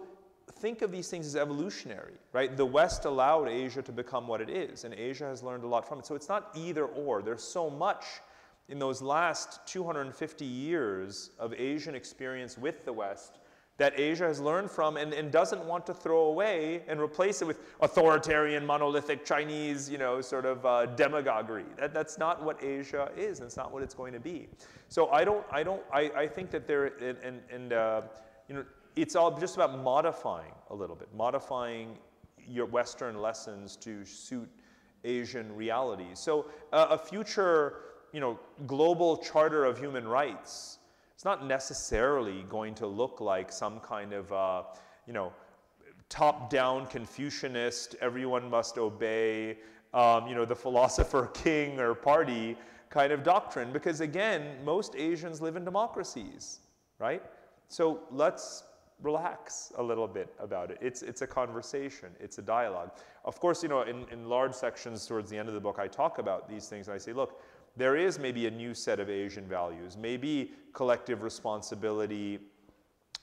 think of these things as evolutionary, right? The West allowed Asia to become what it is, and Asia has learned a lot from it. So it's not either or. There's so much in those last 250 years of Asian experience with the West that Asia has learned from and, and doesn't want to throw away and replace it with authoritarian, monolithic Chinese, you know, sort of uh, demagoguery. That, that's not what Asia is. And it's not what it's going to be. So I don't, I don't, I, I think that there, and, and uh, you know, it's all just about modifying a little bit, modifying your Western lessons to suit Asian realities. So uh, a future, you know, global charter of human rights it's not necessarily going to look like some kind of, uh, you know, top-down Confucianist, everyone must obey, um, you know, the philosopher king or party kind of doctrine. Because again, most Asians live in democracies, right? So let's relax a little bit about it. It's, it's a conversation, it's a dialogue. Of course, you know, in, in large sections towards the end of the book, I talk about these things and I say, look, there is maybe a new set of Asian values, maybe collective responsibility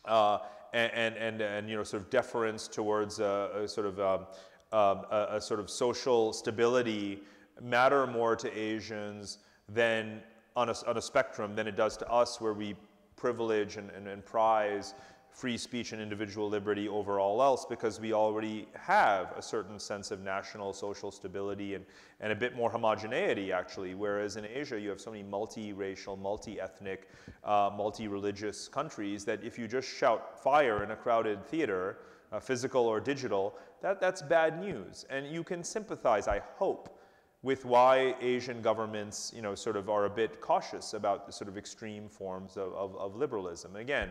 uh, and, and, and, and, you know, sort of deference towards a, a sort of um, um, a, a, sort of social stability matter more to Asians than on a, on a spectrum than it does to us, where we privilege and, and, and prize free speech and individual liberty over all else because we already have a certain sense of national social stability and, and a bit more homogeneity actually whereas in asia you have so many multi-racial multi-ethnic uh, multi-religious countries that if you just shout fire in a crowded theater uh, physical or digital that, that's bad news and you can sympathize i hope with why Asian governments, you know, sort of are a bit cautious about the sort of extreme forms of, of, of liberalism. Again,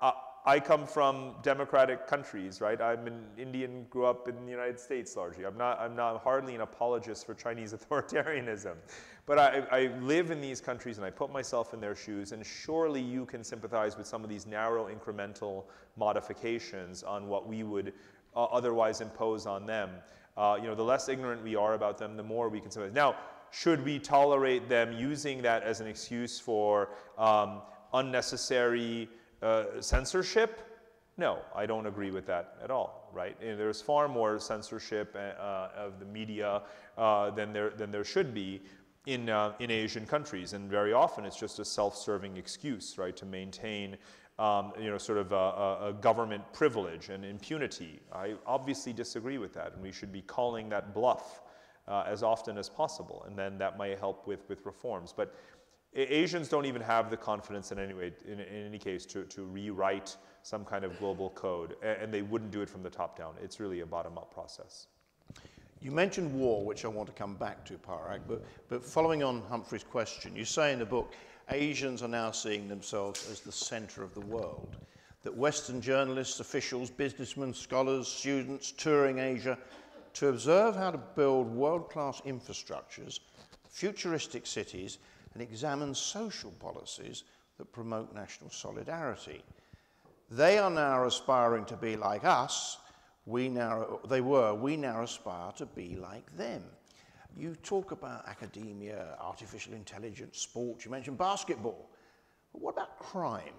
uh, I come from democratic countries, right? I'm an Indian, grew up in the United States largely. I'm not, I'm not hardly an apologist for Chinese authoritarianism. But I, I live in these countries and I put myself in their shoes, and surely you can sympathize with some of these narrow incremental modifications on what we would uh, otherwise impose on them. Uh, you know, the less ignorant we are about them, the more we can sympathize. Now, should we tolerate them using that as an excuse for um, unnecessary uh, censorship? No, I don't agree with that at all, right? And there's far more censorship uh, of the media uh, than, there, than there should be in, uh, in Asian countries. And very often it's just a self-serving excuse, right, to maintain um, you know, sort of a, a, government privilege and impunity. I obviously disagree with that, and we should be calling that bluff uh, as often as possible, and then that might help with, with reforms. But Asians don't even have the confidence in any way, in, in any case, to, to rewrite some kind of global code, and they wouldn't do it from the top down. It's really a bottom-up process. You mentioned war, which I want to come back to, Parag, but, but following on Humphrey's question, you say in the book, Asians are now seeing themselves as the center of the world, that Western journalists, officials, businessmen, scholars, students touring Asia to observe how to build world-class infrastructures, futuristic cities, and examine social policies that promote national solidarity. They are now aspiring to be like us. We now, they were, we now aspire to be like them. You talk about academia, artificial intelligence, sports, you mentioned basketball. But what about crime?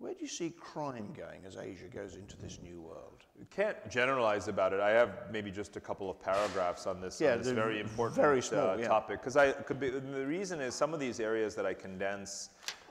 Where do you see crime going as Asia goes into this new world? You can't generalize about it. I have maybe just a couple of paragraphs on this, yeah, on this very important very small, uh, yeah. topic. Because I could be, the reason is some of these areas that I condense,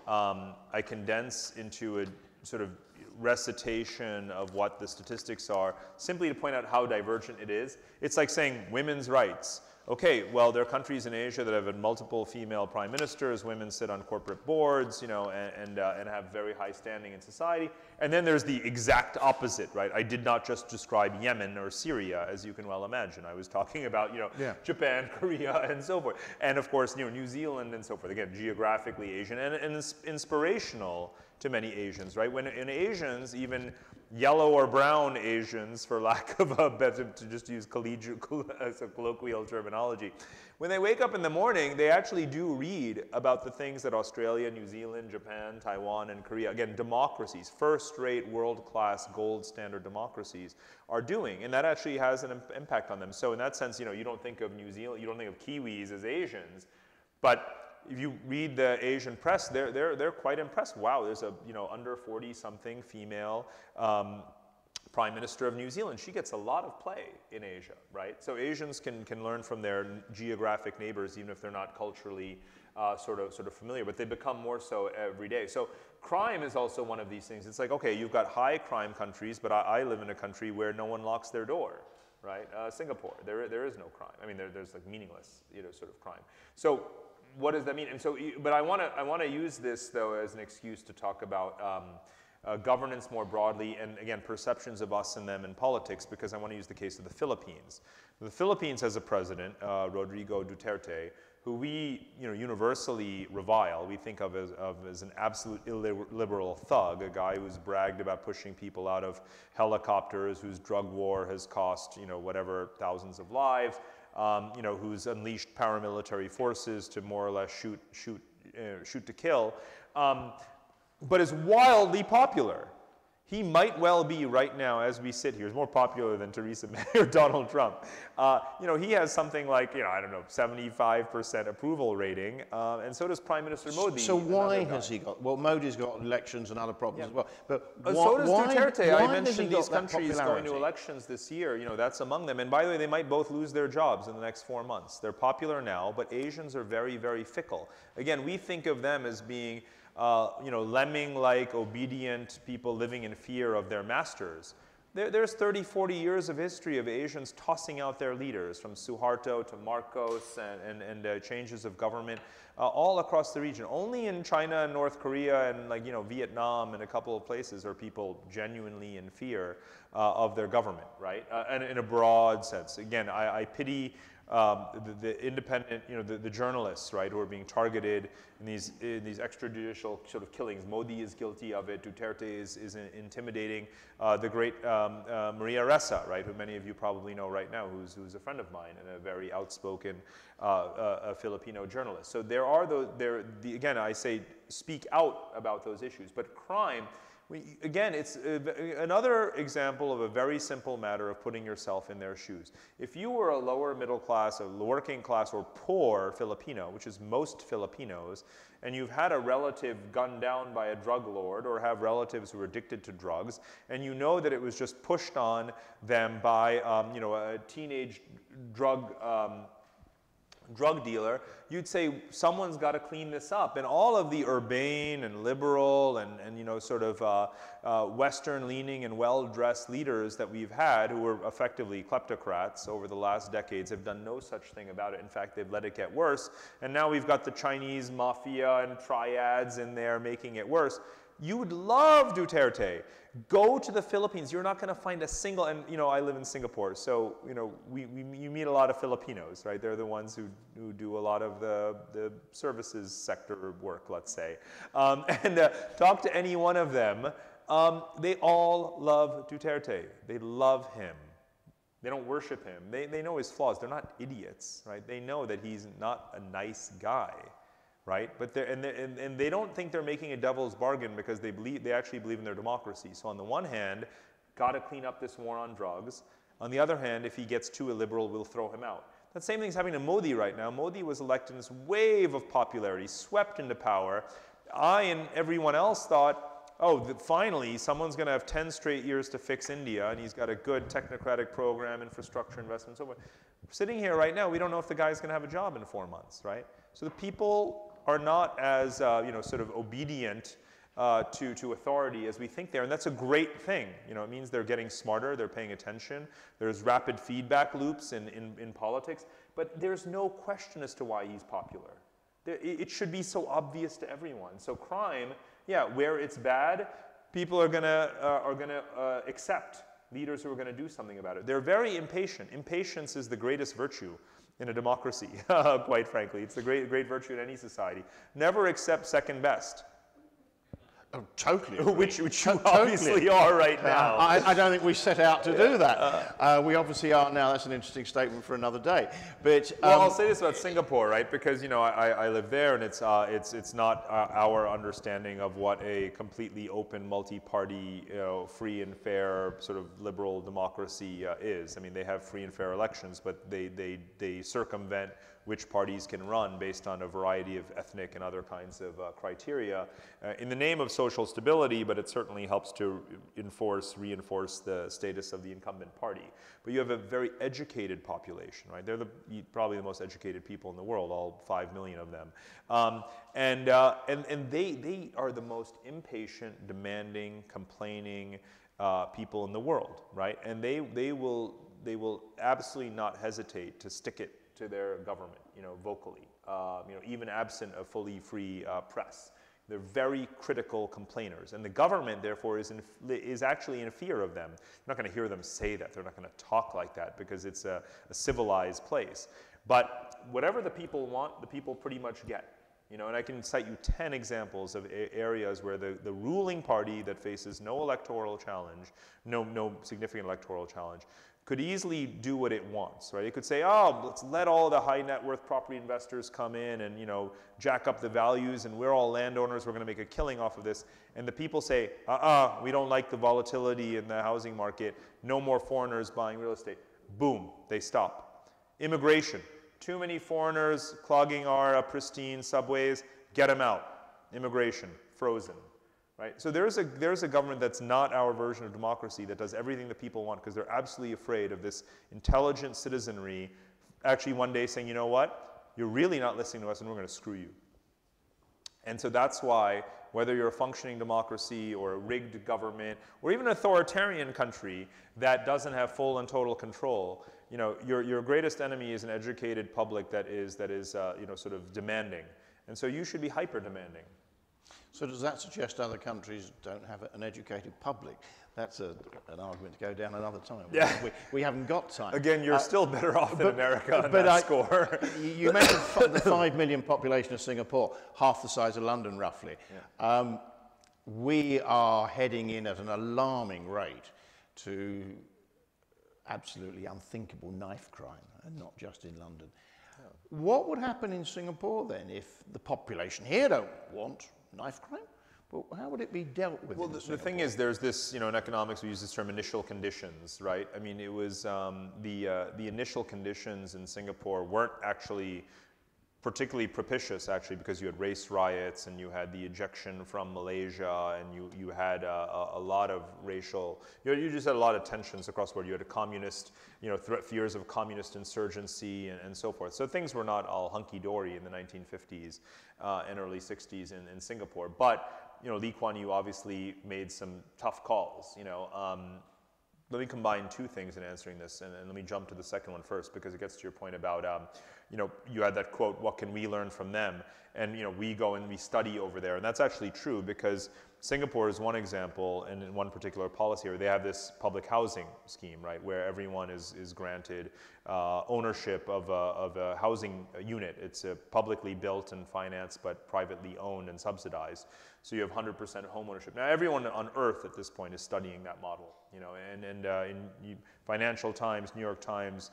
um, I condense into a sort of recitation of what the statistics are, simply to point out how divergent it is. It's like saying women's rights okay, well, there are countries in Asia that have had multiple female prime ministers, women sit on corporate boards, you know, and, and, uh, and, have very high standing in society. And then there's the exact opposite, right? I did not just describe Yemen or Syria, as you can well imagine. I was talking about, you know, yeah. Japan, Korea, and so forth. And of course, you know, New Zealand and so forth. Again, geographically Asian and, and inspirational to many Asians, right? When in Asians, even yellow or brown Asians, for lack of a better, to just use as a uh, colloquial terminology, when they wake up in the morning, they actually do read about the things that Australia, New Zealand, Japan, Taiwan, and Korea, again, democracies, first-rate, world-class, gold standard democracies, are doing. And that actually has an impact on them. So in that sense, you know, you don't think of New Zealand, you don't think of Kiwis as Asians, but if you read the Asian press, they're, they're, they're quite impressed. Wow, there's a you know, under 40 something female um, prime minister of New Zealand. She gets a lot of play in Asia, right? So Asians can, can learn from their geographic neighbors, even if they're not culturally uh, sort, of, sort of familiar, but they become more so every day. So crime is also one of these things. It's like, okay, you've got high crime countries, but I, I live in a country where no one locks their door, right? Uh, Singapore, there, there is no crime. I mean, there, there's like meaningless, you know, sort of crime. So what does that mean? And so, but I want to I want to use this though as an excuse to talk about um, uh, governance more broadly, and again perceptions of us and them in politics, because I want to use the case of the Philippines. The Philippines has a president, uh, Rodrigo Duterte, who we you know universally revile. We think of as, of as an absolute illiberal thug, a guy who's bragged about pushing people out of helicopters, whose drug war has cost you know whatever thousands of lives um, you know, who's unleashed paramilitary forces to more or less shoot, shoot, uh, shoot to kill, um, but is wildly popular. He might well be right now, as we sit here, is more popular than Theresa May or Donald Trump. Uh, you know, he has something like, you know, I don't know, 75% approval rating, uh, and so does Prime Minister Modi. So why has he got? Well, Modi's got elections and other problems Yeah. as well. But Uh, so does why, Duterte. why I mentioned these countries going to elections this year. You know, that's among them. And by the way, they might both lose their jobs in the next four months. They're popular now, but Asians are very, very fickle. Again, we think of them as being, uh, you know, lemming-like, obedient people living in fear of their masters. There, there's 30, 40 years of history of Asians tossing out their leaders, from Suharto to Marcos and, and, and uh, changes of government uh, all across the region. Only in China and North Korea and like, you know, Vietnam and a couple of places are people genuinely in fear uh, of their government, right? Uh, and in a broad sense. Again, I, I pity um, the, the independent, you know, the, the journalists, right, who are being targeted in these, in these extrajudicial sort of killings. Modi is guilty of it. Duterte is, is intimidating uh, the great um, uh, Maria Ressa, right, who many of you probably know right now, who's, who's a friend of mine and a very outspoken uh, uh, Filipino journalist. So there are those, there, the, again, I say speak out about those issues. But crime, we, again, it's uh, another example of a very simple matter of putting yourself in their shoes. If you were a lower middle class, a working class, or poor Filipino, which is most Filipinos, and you've had a relative gunned down by a drug lord or have relatives who are addicted to drugs, and you know that it was just pushed on them by, um, you know, a teenage drug um, drug dealer, you'd say someone's got to clean this up. And all of the urbane and liberal and, and you know, sort of uh, uh, Western leaning and well dressed leaders that we've had who were effectively kleptocrats over the last decades have done no such thing about it. In fact, they've let it get worse. And now we've got the Chinese mafia and triads in there making it worse. You would love Duterte. Go to the Philippines. You're not going to find a single, and you know, I live in Singapore, so you know, we, we, you meet a lot of Filipinos, right? They're the ones who, who do a lot of the, the services sector work, let's say. Um, and uh, talk to any one of them. Um, they all love Duterte. They love him. They don't worship him. They, they know his flaws. They're not idiots, right? They know that he's not a nice guy right? But they're, and, they're, and, and they don't think they're making a devil's bargain because they, believe, they actually believe in their democracy. So on the one hand, got to clean up this war on drugs. On the other hand, if he gets too illiberal, we'll throw him out. That same thing's happening to Modi right now. Modi was elected in this wave of popularity, swept into power. I and everyone else thought, oh, finally, someone's going to have 10 straight years to fix India, and he's got a good technocratic program, infrastructure investment, so forth. Sitting here right now, we don't know if the guy's going to have a job in four months, right? So the people are not as, uh, you know, sort of obedient uh, to, to authority as we think they are. And that's a great thing. You know, it means they're getting smarter, they're paying attention. There's rapid feedback loops in, in, in politics. But there's no question as to why he's popular. There, it should be so obvious to everyone. So crime, yeah, where it's bad, people are to uh, are to uh, accept leaders who are to do something about it. They're very impatient. Impatience is the greatest virtue in a democracy, quite frankly. It's the great, great virtue in any society. Never accept second best. Oh, totally. which, which you Totally. obviously are right Uh, now. I, I don't think we set out to do that. Uh, we obviously are now. That's an interesting statement for another day. But Well, um, I'll say this about Singapore, right? Because you know I, I live there, and it's uh, it's it's not uh, our understanding of what a completely open, multi-party, you know, free and fair sort of liberal democracy uh, is. I mean, they have free and fair elections, but they they they circumvent which parties can run based on a variety of ethnic and other kinds of uh, criteria uh, in the name of social stability, but it certainly helps to enforce, reinforce the status of the incumbent party. But you have a very educated population, right? They're the, probably the most educated people in the world, all five million of them. Um, and, uh, and, and they, they are the most impatient, demanding, complaining uh, people in the world, right? And they, they, will, they will absolutely not hesitate to stick it to their government, you know, vocally, um, you know, even absent a fully free uh, press. They're very critical complainers. And the government, therefore, is, in, is actually in fear of them. You're not going to hear them say that. They're not going to talk like that because it's a, a, civilized place. But whatever the people want, the people pretty much get. You know, and I can cite you 10 examples of areas where the, the ruling party that faces no electoral challenge, no, no significant electoral challenge, could easily do what it wants, right? It could say, oh, let's let all the high net worth property investors come in and, you know, jack up the values and we're all landowners, we're going to make a killing off of this. And the people say, uh-uh, we don't like the volatility in the housing market, no more foreigners buying real estate. Boom, they stop. Immigration, too many foreigners clogging our uh, pristine subways, get them out. Immigration, frozen. Right? So there's a, there's a government that's not our version of democracy that does everything that people want because they're absolutely afraid of this intelligent citizenry actually one day saying, you know what, you're really not listening to us and we're going to screw you. And so that's why, whether you're a functioning democracy or a rigged government or even an authoritarian country that doesn't have full and total control, you know, your, your greatest enemy is an educated public that is, that is uh, you know, sort of demanding. And so you should be hyper demanding. So does that suggest other countries don't have an educated public? That's a, an argument to go down another time. Yeah. We, we haven't got time. Again, you're Uh, still better off than but- America on but that I- score. You- mentioned the five million population of Singapore, half the size of London roughly. Um, we are heading in at an alarming rate to absolutely unthinkable knife crime, and not just in London. What would happen in Singapore then if the population here don't want knife crime? But how would it be dealt with? Well, the, the thing is, there's this, you know, in economics, we use this term initial conditions, right? I mean, it was um, the, uh, the initial conditions in Singapore weren't actually particularly propitious, actually, because you had race riots and you had the ejection from Malaysia and you, you had uh, a, a lot of racial, you, know, you just had a lot of tensions across the board. You had a communist, you know, threat, fears of communist insurgency and, and so forth. So things were not all hunky-dory in the 1950s uh, and early 60s in, in Singapore. But, you know, Lee Kuan Yew obviously made some tough calls, you know. Um, let me combine two things in answering this, and, and, let me jump to the second one first because it gets to your point about, um, you know, you had that quote, "What can we learn from them?" And you know, we go and we study over there, and that's actually true because Singapore is one example, and in one particular policy where they have this public housing scheme, right, where everyone is is granted uh, ownership of a, of a housing unit. It's publicly built and financed, but privately owned and subsidized. So you have 100% home ownership. Now, everyone on earth at this point is studying that model, you know, and, and uh, in Financial Times, New York Times,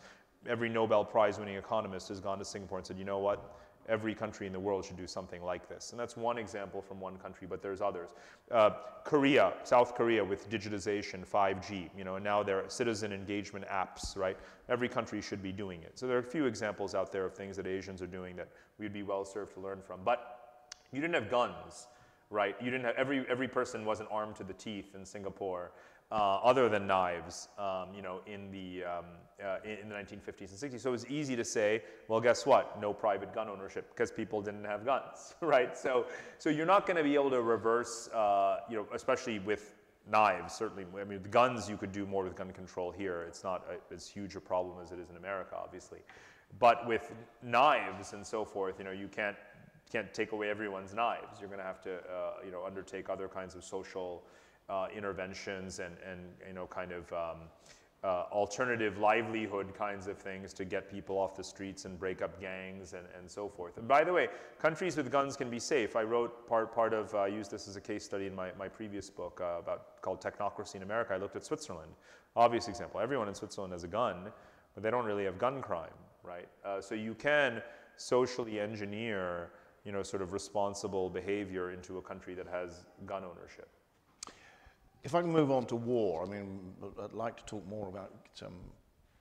every Nobel Prize winning economist has gone to Singapore and said, you know what? Every country in the world should do something like this. And that's one example from one country, but there's others. Uh, Korea, South Korea with digitization, 5G, you know, and now there are citizen engagement apps, right? Every country should be doing it. So there are a few examples out there of things that Asians are doing that we'd be well served to learn from. But you didn't have guns right? You didn't have every every person wasn't armed to the teeth in Singapore, uh, other than knives, um, you know, in the um, uh, in, the 1950s and 60s. So it was easy to say, well, guess what? No private gun ownership because people didn't have guns, right? So so you're not going to be able to reverse, uh, you know, especially with knives. Certainly, I mean, the guns you could do more with gun control here. It's not a, as huge a problem as it is in America, obviously. But with knives and so forth, you know, you can't can't take away everyone's knives. You're going to have to, uh, you know, undertake other kinds of social uh, interventions and, and, you know, kind of um, uh, alternative livelihood kinds of things to get people off the streets and break up gangs and, and so forth. And by the way, countries with guns can be safe. I wrote part, part of, I used this as a case study in my, my previous book uh, about called Technocracy in America. I looked at Switzerland. Obvious example. Everyone in Switzerland has a gun, but they don't really have gun crime, right? Uh, so you can socially engineer you know, sort of responsible behavior into a country that has gun ownership. If I can move on to war, I mean, I'd like to talk more about um,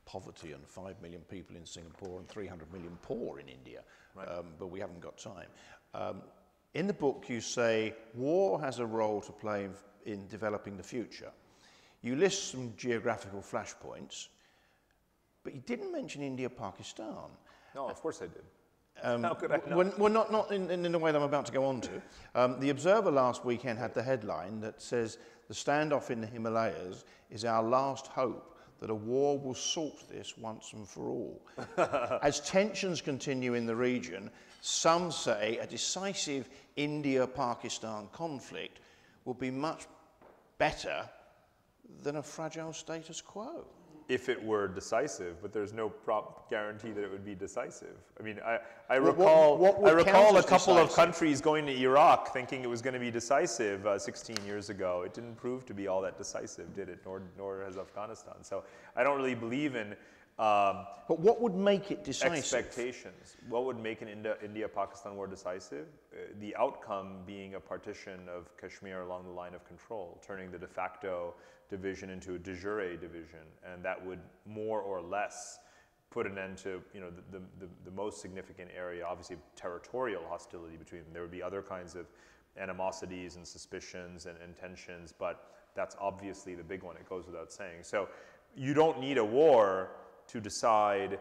poverty and 5 million people in Singapore and 300 million poor in India, Right. um, but we haven't got time. Um, in the book, you say war has a role to play in, in developing the future. You list some geographical flashpoints, but you didn't mention India, Pakistan. No, of course I did. Um, How could I w- Well, well, not, not in, in the way that I'm about to go on to. Um, the Observer last weekend had the headline that says the standoff in the Himalayas is our last hope that a war will sort this once and for all. As tensions continue in the region, some say a decisive India-Pakistan conflict will be much better than a fragile status quo. If it were decisive, but there's no prop guarantee that it would be decisive. I mean, I, I What- what- recall, what would I recall a couple of countries going to Iraq thinking it was going to be decisive uh, 16 years ago. It didn't prove to be all that decisive, did it? Nor, nor has Afghanistan. So I don't really believe in um, But what would make it decisive? expectations. What would make an India, India-Pakistan war decisive? Uh, the outcome being a partition of Kashmir along the line of control, turning the de facto division into a de jure division, and that would more or less put an end to you know the, the, the, most significant area, obviously of territorial hostility between them. There would be other kinds of animosities and suspicions and, and tensions, but that's obviously the big one. It goes without saying. So you don't need a war to decide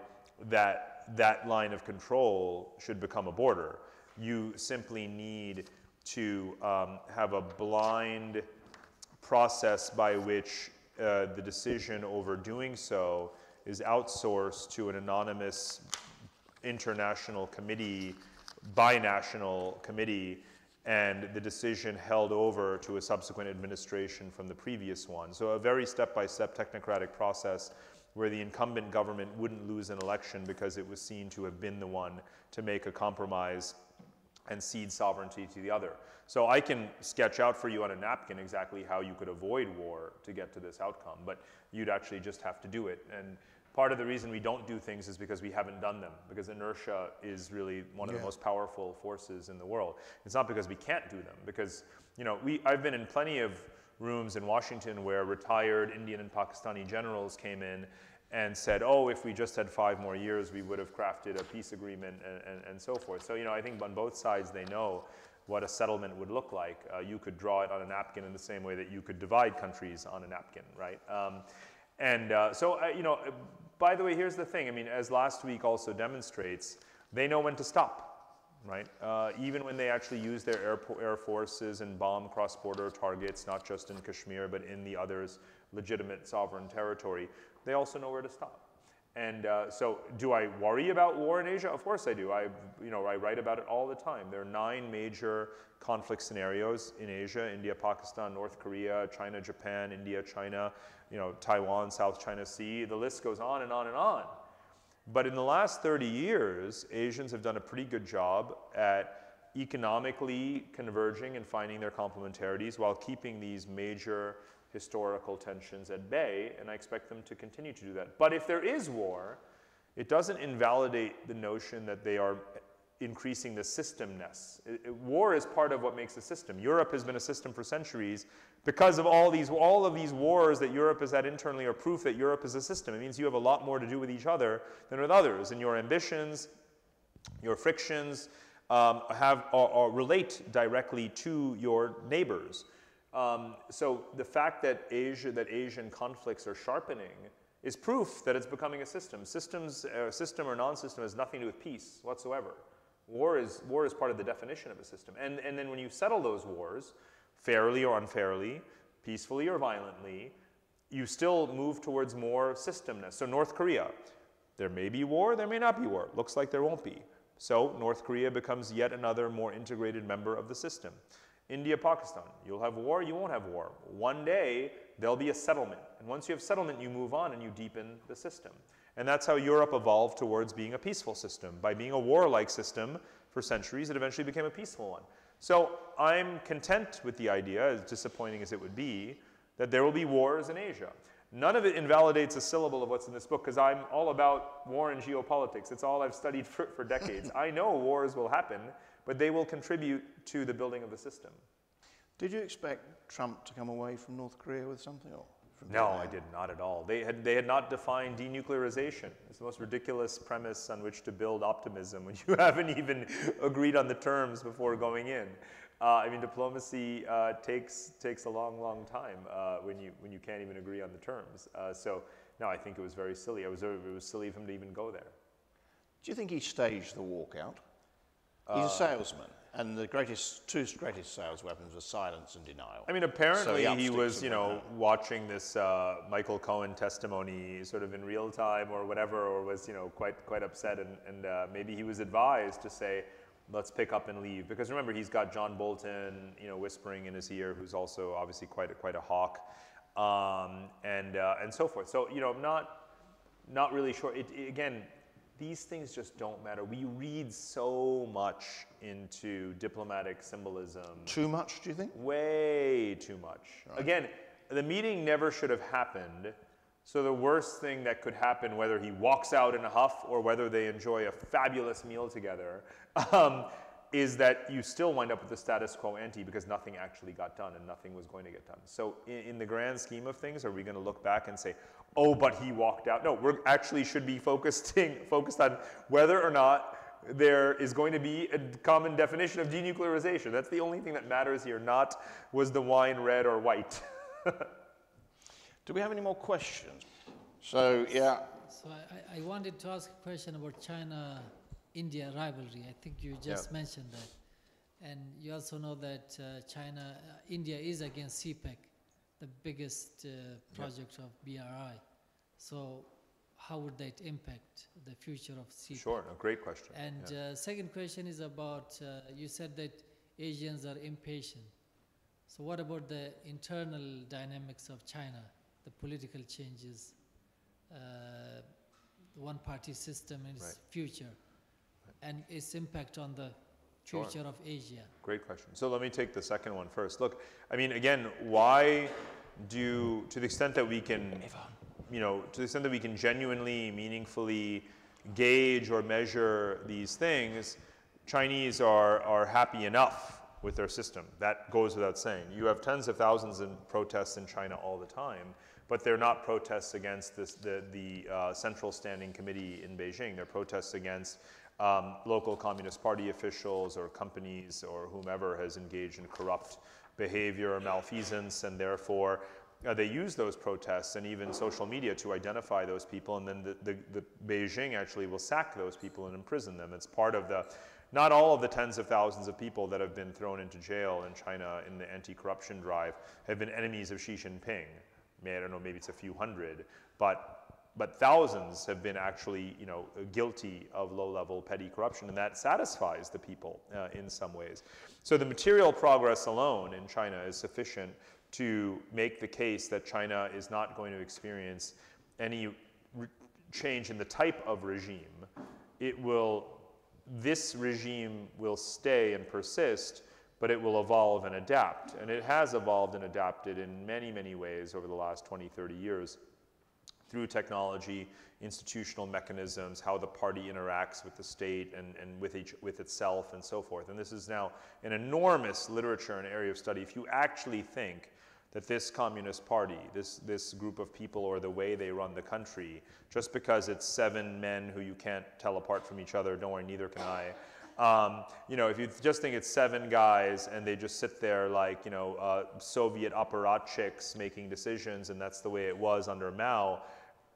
that that line of control should become a border. You simply need to um, have a blind process by which uh, the decision over doing so is outsourced to an anonymous international committee, binational committee, and the decision held over to a subsequent administration from the previous one. So a very step-by-step technocratic process where the incumbent government wouldn't lose an election because it was seen to have been the one to make a compromise and cede sovereignty to the other. So I can sketch out for you on a napkin exactly how you could avoid war to get to this outcome, but you'd actually just have to do it. And part of the reason we don't do things is because we haven't done them, because inertia is really one of the most powerful forces in the world. It's not because we can't do them, because you know we I've been in plenty of rooms in Washington where retired Indian and Pakistani generals came in and said, oh, if we just had five more years, we would have crafted a peace agreement and, and, and so forth. So, you know, I think on both sides they know what a settlement would look like. Uh, you could draw it on a napkin in the same way that you could divide countries on a napkin, right? Um, and uh, so, uh, you know, by the way, here's the thing. I mean, as last week also demonstrates, they know when to stop, right? Uh, even when they actually use their air, air forces and bomb cross-border targets, not just in Kashmir, but in the others' legitimate sovereign territory, they also know where to stop. And uh, so, do I worry about war in Asia? Of course I do. I, you know, I write about it all the time. There are nine major conflict scenarios in Asia: India, Pakistan, North Korea, China, Japan, India, China, you know, Taiwan, South China Sea. The list goes on and on and on. But in the last 30 years, Asians have done a pretty good job at economically converging and finding their complementarities while keeping these major historical tensions at bay, and I expect them to continue to do that. But if there is war, it doesn't invalidate the notion that they are increasing the systemness. It- it- war is part of what makes a system. Europe has been a system for centuries because of all these all of these wars that Europe has had internally are proof that Europe is a system. It means you have a lot more to do with each other than with others, and your ambitions, your frictions um, have or, or relate directly to your neighbors. Um, so the fact that Asia, that Asian conflicts are sharpening, is proof that it's becoming a system. Systems, uh, system or non-system has nothing to do with peace whatsoever. War is war is part of the definition of a system. And and then when you settle those wars, fairly or unfairly, peacefully or violently, you still move towards more systemness. So North Korea, there may be war, there may not be war. Looks like there won't be. So North Korea becomes yet another more integrated member of the system. India, Pakistan, you'll have war, you won't have war. One day, there'll be a settlement. And once you have settlement, you move on and you deepen the system. And that's how Europe evolved towards being a peaceful system. By being a warlike system for centuries, it eventually became a peaceful one. So I'm content with the idea, as disappointing as it would be, that there will be wars in Asia. None of it invalidates a syllable of what's in this book because I'm all about war and geopolitics. It's all I've studied for, for decades. I know wars will happen, but they will contribute to the building of the system. Did you expect Trump to come away from North Korea with something? Or from No? I did not at all. They had, they had not defined denuclearization. It's the most ridiculous premise on which to build optimism when you haven't even agreed on the terms before going in. Uh, I mean, diplomacy uh, takes, takes a long, long time uh, when, you, when you can't even agree on the terms. Uh, so, no, I think it was very silly. I was, it was silly of him to even go there. Do you think he staged the walkout? He's a salesman, and the greatest two greatest sales weapons were silence and denial. I mean, apparently So he he was, upsticks you know, now. watching this uh, Michael Cohen testimony sort of in real time or whatever, or was, you know, quite quite upset, and, and uh, maybe he was advised to say, let's pick up and leave, because remember he's got John Bolton, you know, whispering in his ear, who's also obviously quite a, quite a hawk. um, and, uh, and so forth. So, you know, I'm not, not really sure. It, it, again, these things just don't matter. We read so much into diplomatic symbolism. Too much, do you think? Way too much. Right. Again, the meeting never should have happened. So the worst thing that could happen, whether he walks out in a huff or whether they enjoy a fabulous meal together, um, is that you still wind up with the status quo ante because nothing actually got done and nothing was going to get done. So in, in the grand scheme of things, are we going to look back and say, oh, but he walked out? No, we actually should be focusing, focused on whether or not there is going to be a common definition of denuclearization. That's the only thing that matters here, not was the wine red or white. Do we have any more questions? So, yeah. So I, I wanted to ask a question about China India rivalry. I think you just yeah. mentioned that. And you also know that uh, China, uh, India is against CPEC, the biggest uh, project of BRI. So how would that impact the future of CPEC? Sure, a great question. And yeah. Uh, second question is about, uh, you said that Asians are impatient. So what about the internal dynamics of China, the political changes, uh, the one-party system in its right. future? and its impact on the future sure. of Asia? Great question. So let me take the second one first. Look, I mean, again, why do, to the extent that we can, you know, to the extent that we can genuinely, meaningfully gauge or measure these things, Chinese are, are happy enough with their system. That goes without saying. You have tens of thousands of protests in China all the time, but they're not protests against this, the, the uh, Central Standing Committee in Beijing. They're protests against um, local Communist Party officials or companies or whomever has engaged in corrupt behavior or malfeasance, and therefore uh, they use those protests and even social media to identify those people, and then the, the, the, Beijing actually will sack those people and imprison them. It's part of the, not all of the tens of thousands of people that have been thrown into jail in China in the anti-corruption drive have been enemies of Xi Jinping. I don't know, maybe it's a few hundred, but but thousands have been actually, you know, guilty of low-level petty corruption, and that satisfies the people uh, in some ways. So the material progress alone in China is sufficient to make the case that China is not going to experience any change in the type of regime. It will, this regime will stay and persist, but it will evolve and adapt. And it has evolved and adapted in many, many ways over the last 20, 30 years through technology, institutional mechanisms, how the party interacts with the state and, and with, each, with itself and so forth. And this is now an enormous literature and area of study. If you actually think that this Communist Party, this, this group of people or the way they run the country, just because it's seven men who you can't tell apart from each other, don't worry, neither can I, um, you know, if you just think it's seven guys and they just sit there like, you know, uh, Soviet apparatchiks making decisions and that's the way it was under Mao,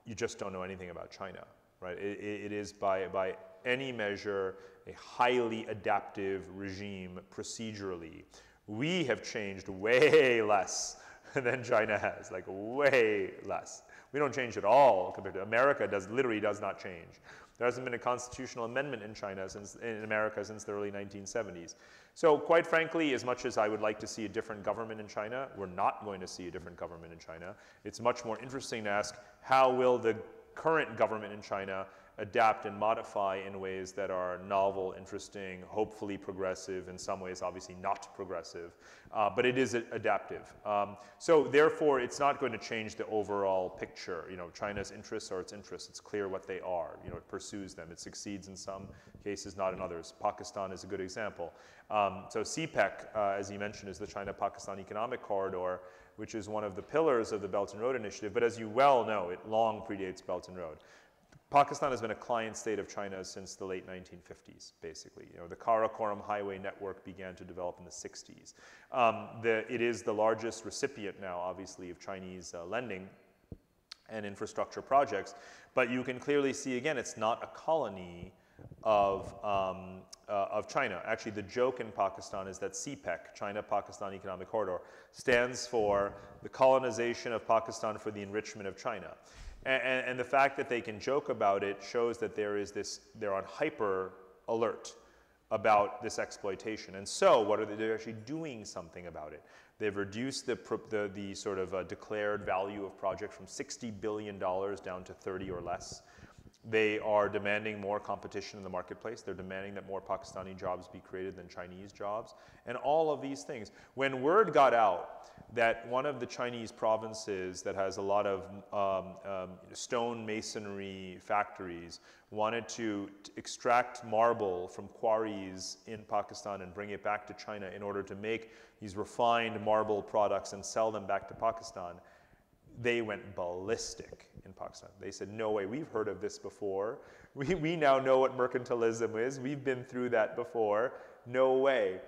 you just don't know anything about China, right? it, it is by, by any measure a highly adaptive regime procedurally. We have changed way less than China has, like way less. We don't change at all compared to America does literally does not change. There hasn't been a constitutional amendment in China since in America since the early 1970s. So quite frankly, as much as I would like to see a different government in China, we're not going to see a different government in China. It's much more interesting to ask how will the current government in China adapt and modify in ways that are novel, interesting, hopefully progressive, in some ways obviously not progressive, uh, but it is adaptive. Um, so therefore, it's not going to change the overall picture. You know, China's interests are its interests. It's clear what they are. You know, it pursues them. It succeeds in some cases, not in others. Pakistan is a good example. Um, so CPEC, uh, as you mentioned, is the China-Pakistan Economic Corridor which is one of the pillars of the Belt and Road Initiative. But as you well know, it long predates Belt and Road. Pakistan has been a client state of China since the late 1950s, basically. You know, the Karakoram highway network began to develop in the 60s. Um, the, it is the largest recipient now, obviously, of Chinese uh, lending and infrastructure projects. But you can clearly see, again, it's not a colony of, um, uh, of China. Actually, the joke in Pakistan is that CPEC, China-Pakistan Economic Corridor, stands for the colonization of Pakistan for the enrichment of China. And, and, the fact that they can joke about it shows that there is this, they're on hyper alert about this exploitation. And so, what are they? They're actually doing something about it. They've reduced the, the, the sort of uh, declared value of projects from $60 billion down to 30 or less. They are demanding more competition in the marketplace. They're demanding that more Pakistani jobs be created than Chinese jobs. And all of these things. When word got out that one of the Chinese provinces that has a lot of um, um, stone masonry factories wanted to extract marble from quarries in Pakistan and bring it back to China in order to make these refined marble products and sell them back to Pakistan, they went ballistic in Pakistan. They said, no way, we've heard of this before. We, we now know what mercantilism is. We've been through that before. No way.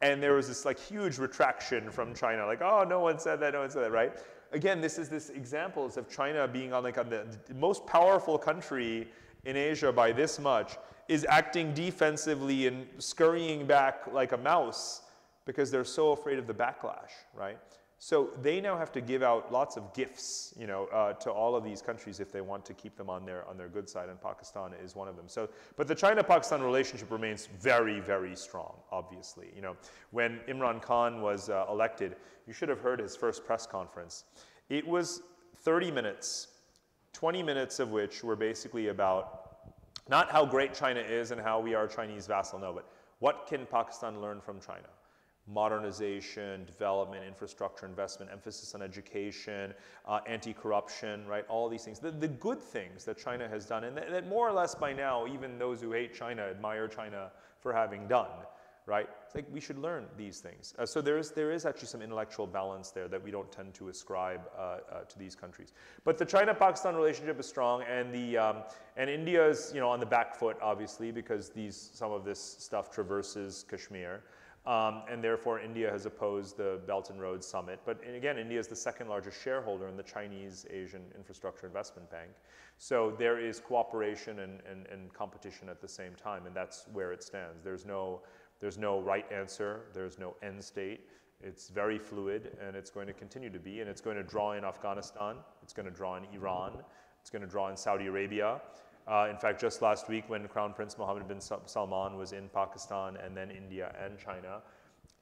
And there was this like huge retraction from China, like, oh, no one said that, no one said that, right? Again, this is this examples of China being on like on the most powerful country in Asia by this much is acting defensively and scurrying back like a mouse because they're so afraid of the backlash, right? So they now have to give out lots of gifts, you know, uh, to all of these countries if they want to keep them on their on their good side, and Pakistan is one of them. So, but the China-Pakistan relationship remains very, very strong. Obviously, you know, when Imran Khan was uh, elected, you should have heard his first press conference. It was 30 minutes, 20 minutes of which were basically about not how great China is and how we are Chinese vassal, no, but what can Pakistan learn from China? Modernization, development, infrastructure investment, emphasis on education, uh, anti-corruption, right? All these things. The, the good things that China has done, and that, that, more or less by now, even those who hate China admire China for having done, right? It's like we should learn these things. Uh, so there is, there is actually some intellectual balance there that we don't tend to ascribe uh, uh to these countries. But the China-Pakistan relationship is strong, and the um, and India is you know on the back foot obviously because these some of this stuff traverses Kashmir. Um, and therefore, India has opposed the Belt and Road Summit. But again, India is the second largest shareholder in the Chinese Asian Infrastructure Investment Bank. So there is cooperation and, and, and competition at the same time, and that's where it stands. There's no, there's no right answer, there's no end state. It's very fluid, and it's going to continue to be, and it's going to draw in Afghanistan, it's going to draw in Iran, it's going to draw in Saudi Arabia. Uh, in fact, just last week when Crown Prince Mohammed bin Salman was in Pakistan and then India and China,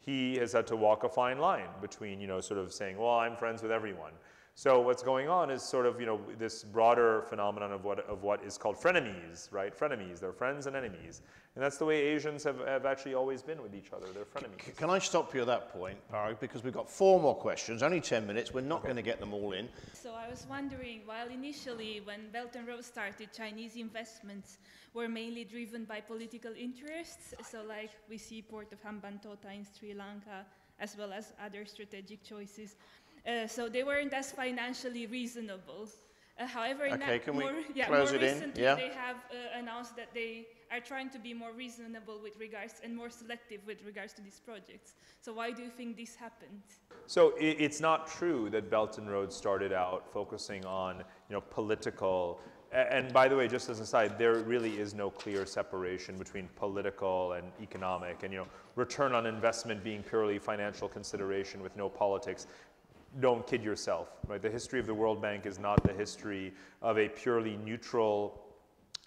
he has had to walk a fine line between, you know, sort of saying, well, I'm friends with everyone. So what's going on is sort of, you know, this broader phenomenon of what, of what is called frenemies, right? Frenemies, they're friends and enemies. And that's the way Asians have, have actually always been with each other. They're frenemies. Can I stop you at that point, Parag? Because we've got four more questions, only 10 minutes. We're not okay. going to get them all in. So I was wondering, while initially when Belt and Road started, Chinese investments were mainly driven by political interests. So like we see Port of Hambantota in Sri Lanka, as well as other strategic choices. Uh, so they weren't as financially reasonable. Uh, however, okay, can more, we yeah, close more it recently in? Yeah. they have uh, announced that they are trying to be more reasonable with regards and more selective with regards to these projects. So why do you think this happened? So it, it's not true that Belt and Road started out focusing on you know political and by the way, just as an aside, there really is no clear separation between political and economic, and you know, return on investment being purely financial consideration with no politics. Don't kid yourself, right? The history of the World Bank is not the history of a purely neutral,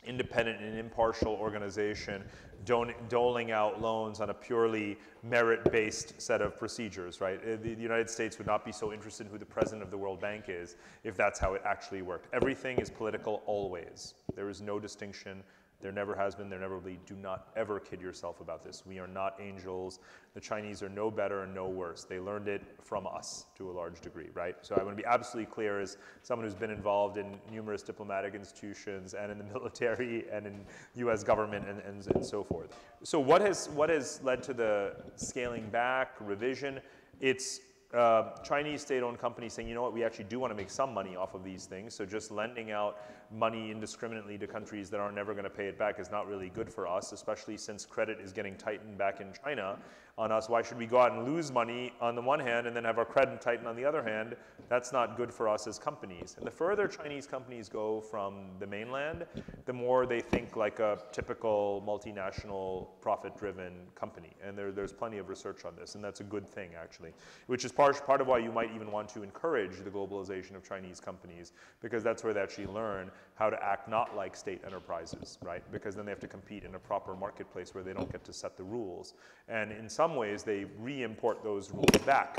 independent and impartial organization doling out loans on a purely merit-based set of procedures, right? Uh, the, the, United States would not be so interested in who the president of the World Bank is if that's how it actually worked. Everything is political always. There is no distinction there never has been, there never will be. Do not ever kid yourself about this. We are not angels. The Chinese are no better and no worse. They learned it from us to a large degree, right? So I want to be absolutely clear as someone who's been involved in numerous diplomatic institutions and in the military and in US government and, and, and so forth. So what has, what has led to the scaling back, revision? It's uh, Chinese state-owned companies saying, you know what, we actually do want to make some money off of these things. So just lending out money indiscriminately to countries that are never going to pay it back is not really good for us, especially since credit is getting tightened back in China on us. Why should we go out and lose money on the one hand and then have our credit tightened on the other hand? That's not good for us as companies. And the further Chinese companies go from the mainland, the more they think like a typical multinational profit-driven company. And there, there's plenty of research on this, and that's a good thing actually, which is part, part of why you might even want to encourage the globalization of Chinese companies, because that's where they actually learn how to act not like state enterprises, right? Because then they have to compete in a proper marketplace where they don't get to set the rules. And in some ways, they re-import those rules back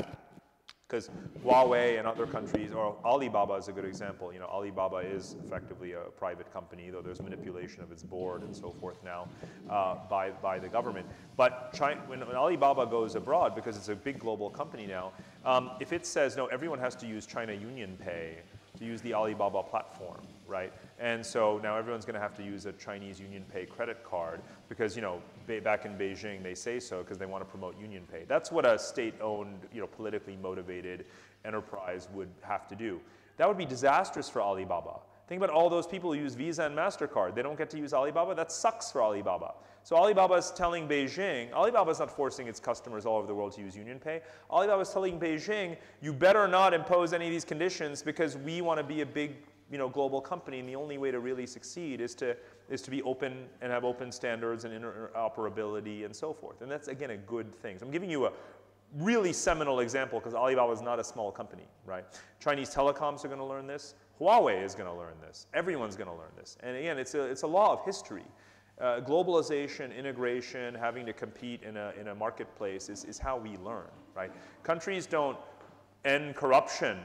because Huawei and other countries, or Alibaba is a good example. You know, Alibaba is effectively a private company, though there's manipulation of its board and so forth now uh, by, by the government. But China, when, when, Alibaba goes abroad, because it's a big global company now, um, if it says, no, everyone has to use China Union Pay to use the Alibaba platform, right? And so now everyone's going to have to use a Chinese Union Pay credit card because, you know, back in Beijing they say so because they want to promote Union Pay. That's what a state-owned, you know, politically motivated enterprise would have to do. That would be disastrous for Alibaba. Think about all those people who use Visa and MasterCard. They don't get to use Alibaba. That sucks for Alibaba. So Alibaba is telling Beijing, Alibaba is not forcing its customers all over the world to use Union Pay. Alibaba is telling Beijing, you better not impose any of these conditions because we want to be a big you know, global company, and the only way to really succeed is to, is to be open and have open standards and interoperability and so forth. And that's, again, a good thing. So I'm giving you a really seminal example because Alibaba is not a small company, right? Chinese telecoms are going to learn this. Huawei is going to learn this. Everyone's going to learn this. And again, it's a, it's a law of history. Uh, globalization, integration, having to compete in a, in a marketplace is, is how we learn, right? Countries don't end corruption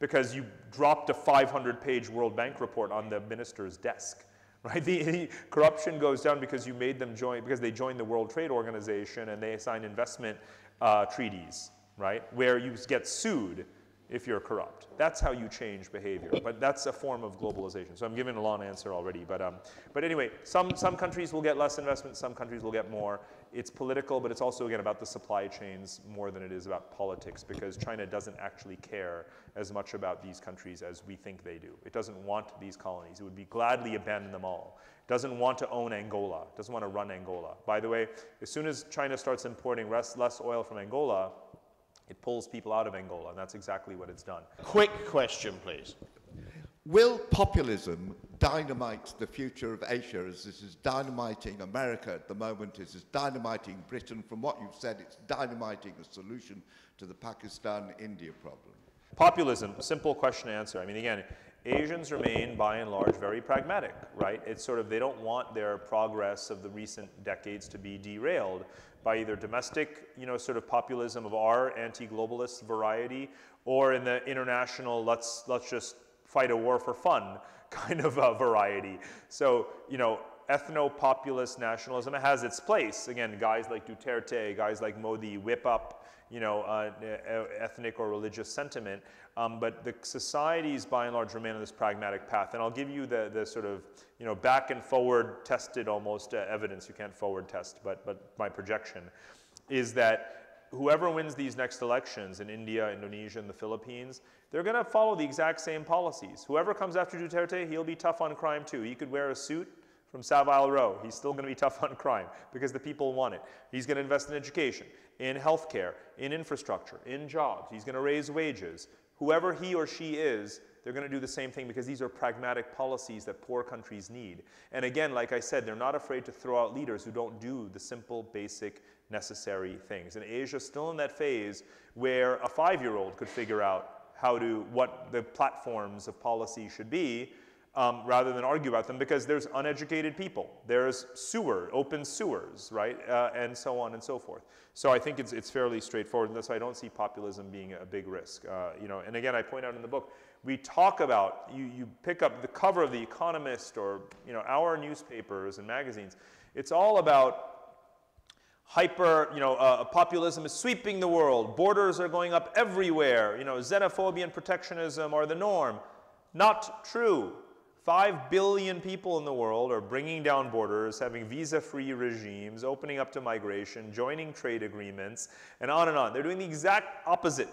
because you dropped a 500 page World Bank report on the minister's desk. Right? The, the, corruption goes down because you made them join, because they joined the World Trade Organization and they sign investment uh, treaties, right? Where you get sued if you're corrupt. That's how you change behavior. But that's a form of globalization. So I'm giving a long answer already. But, um, but anyway, some, some countries will get less investment, some countries will get more. It's political, but it's also, again, about the supply chains more than it is about politics because China doesn't actually care as much about these countries as we think they do. It doesn't want these colonies. It would be gladly abandon them all. Doesn't want to own Angola. Doesn't want to run Angola. By the way, as soon as China starts importing less, less oil from Angola, it pulls people out of Angola, and that's exactly what it's done. Quick question, please. Will populism dynamite the future of Asia as this is dynamiting America at the moment, this is dynamiting Britain? From what you've said, it's dynamiting a solution to the Pakistan-India problem. Populism, simple question to answer. I mean, again, Asians remain by and large very pragmatic, right? It's sort of they don't want their progress of the recent decades to be derailed by either domestic, you know, sort of populism of our anti-globalist variety or in the international let's let's just fight a war for fun kind of a variety. So, you know, ethno-populist nationalism has its place. Again, guys like Duterte, guys like Modi whip up, you know, uh, ethnic or religious sentiment. Um, but the societies, by and large, remain on this pragmatic path. And I'll give you the, the sort of, you know, back and forward tested almost uh, evidence. You can't forward test, but, but my projection is that whoever wins these next elections in India, Indonesia, and the Philippines, they're going to follow the exact same policies. Whoever comes after Duterte, he'll be tough on crime too. He could wear a suit from Savile Row. He's still going to be tough on crime because the people want it. He's going to invest in education, in healthcare, in infrastructure, in jobs. He's going to raise wages. Whoever he or she is, they're going to do the same thing because these are pragmatic policies that poor countries need. And again, like I said, they're not afraid to throw out leaders who don't do the simple, basic, necessary things. And Asia's still in that phase where a five-year-old could figure out how to, what the platforms of policy should be, um, rather than argue about them because there's uneducated people. There's sewer, open sewers, right? Uh, and so on and so forth. So I think it's, it's fairly straightforward, and that's why I don't see populism being a big risk. Uh, you know, and again, I point out in the book, we talk about, you, you pick up the cover of The Economist or, you know, our newspapers and magazines, it's all about hyper, you know, uh, populism is sweeping the world. Borders are going up everywhere. You know, xenophobia and protectionism are the norm. Not true. Five billion people in the world are bringing down borders, having visa-free regimes, opening up to migration, joining trade agreements, and on and on. They're doing the exact opposite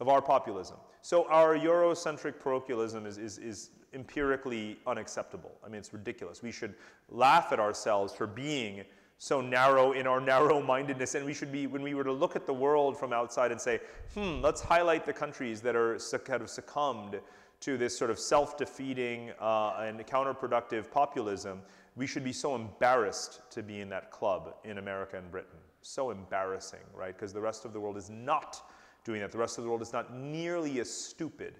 of our populism. So our Eurocentric parochialism is, is, is empirically unacceptable. I mean, it's ridiculous. We should laugh at ourselves for being so narrow in our narrow-mindedness. And we should be, when we were to look at the world from outside and say, hmm, let's highlight the countries that are kind of succumbed to this sort of self-defeating uh, and counterproductive populism, we should be so embarrassed to be in that club in America and Britain. So embarrassing, right? Because the rest of the world is not doing that. The rest of the world is not nearly as stupid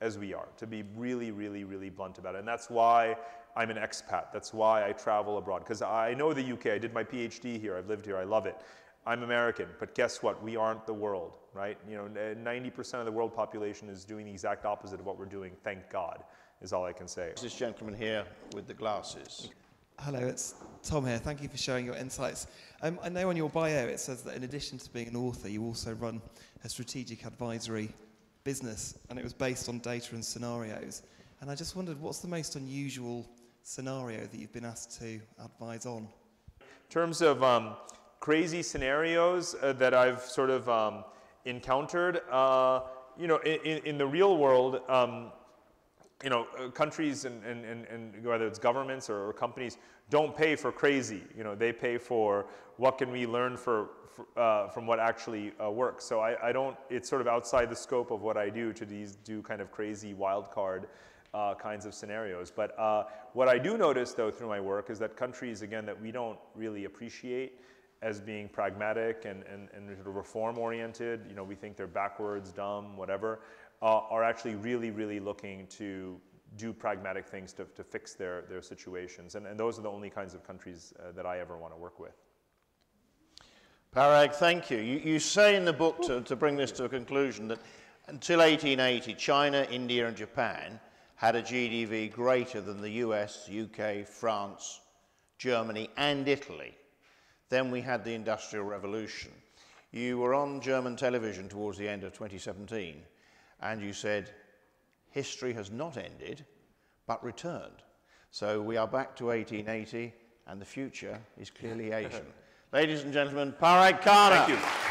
as we are, to be really, really, really blunt about it. And that's why I'm an expat. That's why I travel abroad, because I know the UK. I did my PhD here. I've lived here. I love it. I'm American, but guess what? We aren't the world, right? You know, 90% of the world population is doing the exact opposite of what we're doing. Thank God, is all I can say. This gentleman here with the glasses. Hello, it's Tom here. Thank you for sharing your insights. Um, I know on your bio it says that in addition to being an author, you also run a strategic advisory business, and it was based on data and scenarios. And I just wondered, what's the most unusual scenario that you've been asked to advise on? In terms of um, crazy scenarios uh, that I've sort of um, encountered, uh, you know, in, in, the real world, um, you know, uh, countries and, and, and, and, whether it's governments or, or, companies don't pay for crazy. You know, they pay for what can we learn for, for uh, from what actually uh, works. So I, I, don't, it's sort of outside the scope of what I do to these, do kind of crazy wild card uh, kinds of scenarios. But uh, what I do notice though through my work is that countries, again, that we don't really appreciate as being pragmatic and, and, and sort of reform oriented, you know, we think they're backwards, dumb, whatever, uh, are actually really, really looking to do pragmatic things to, to fix their, their situations. And, and those are the only kinds of countries uh, that I ever want to work with. Parag, thank you. you. You say in the book, to, to bring this to a conclusion, that until 1880, China, India, and Japan had a GDP greater than the US, UK, France, Germany, and Italy. Then we had the Industrial Revolution. You were on German television towards the end of 2017, and you said, history has not ended, but returned. So we are back to 1880, and the future is clearly Asian. Ladies and gentlemen, Parag Khanna. Thank you.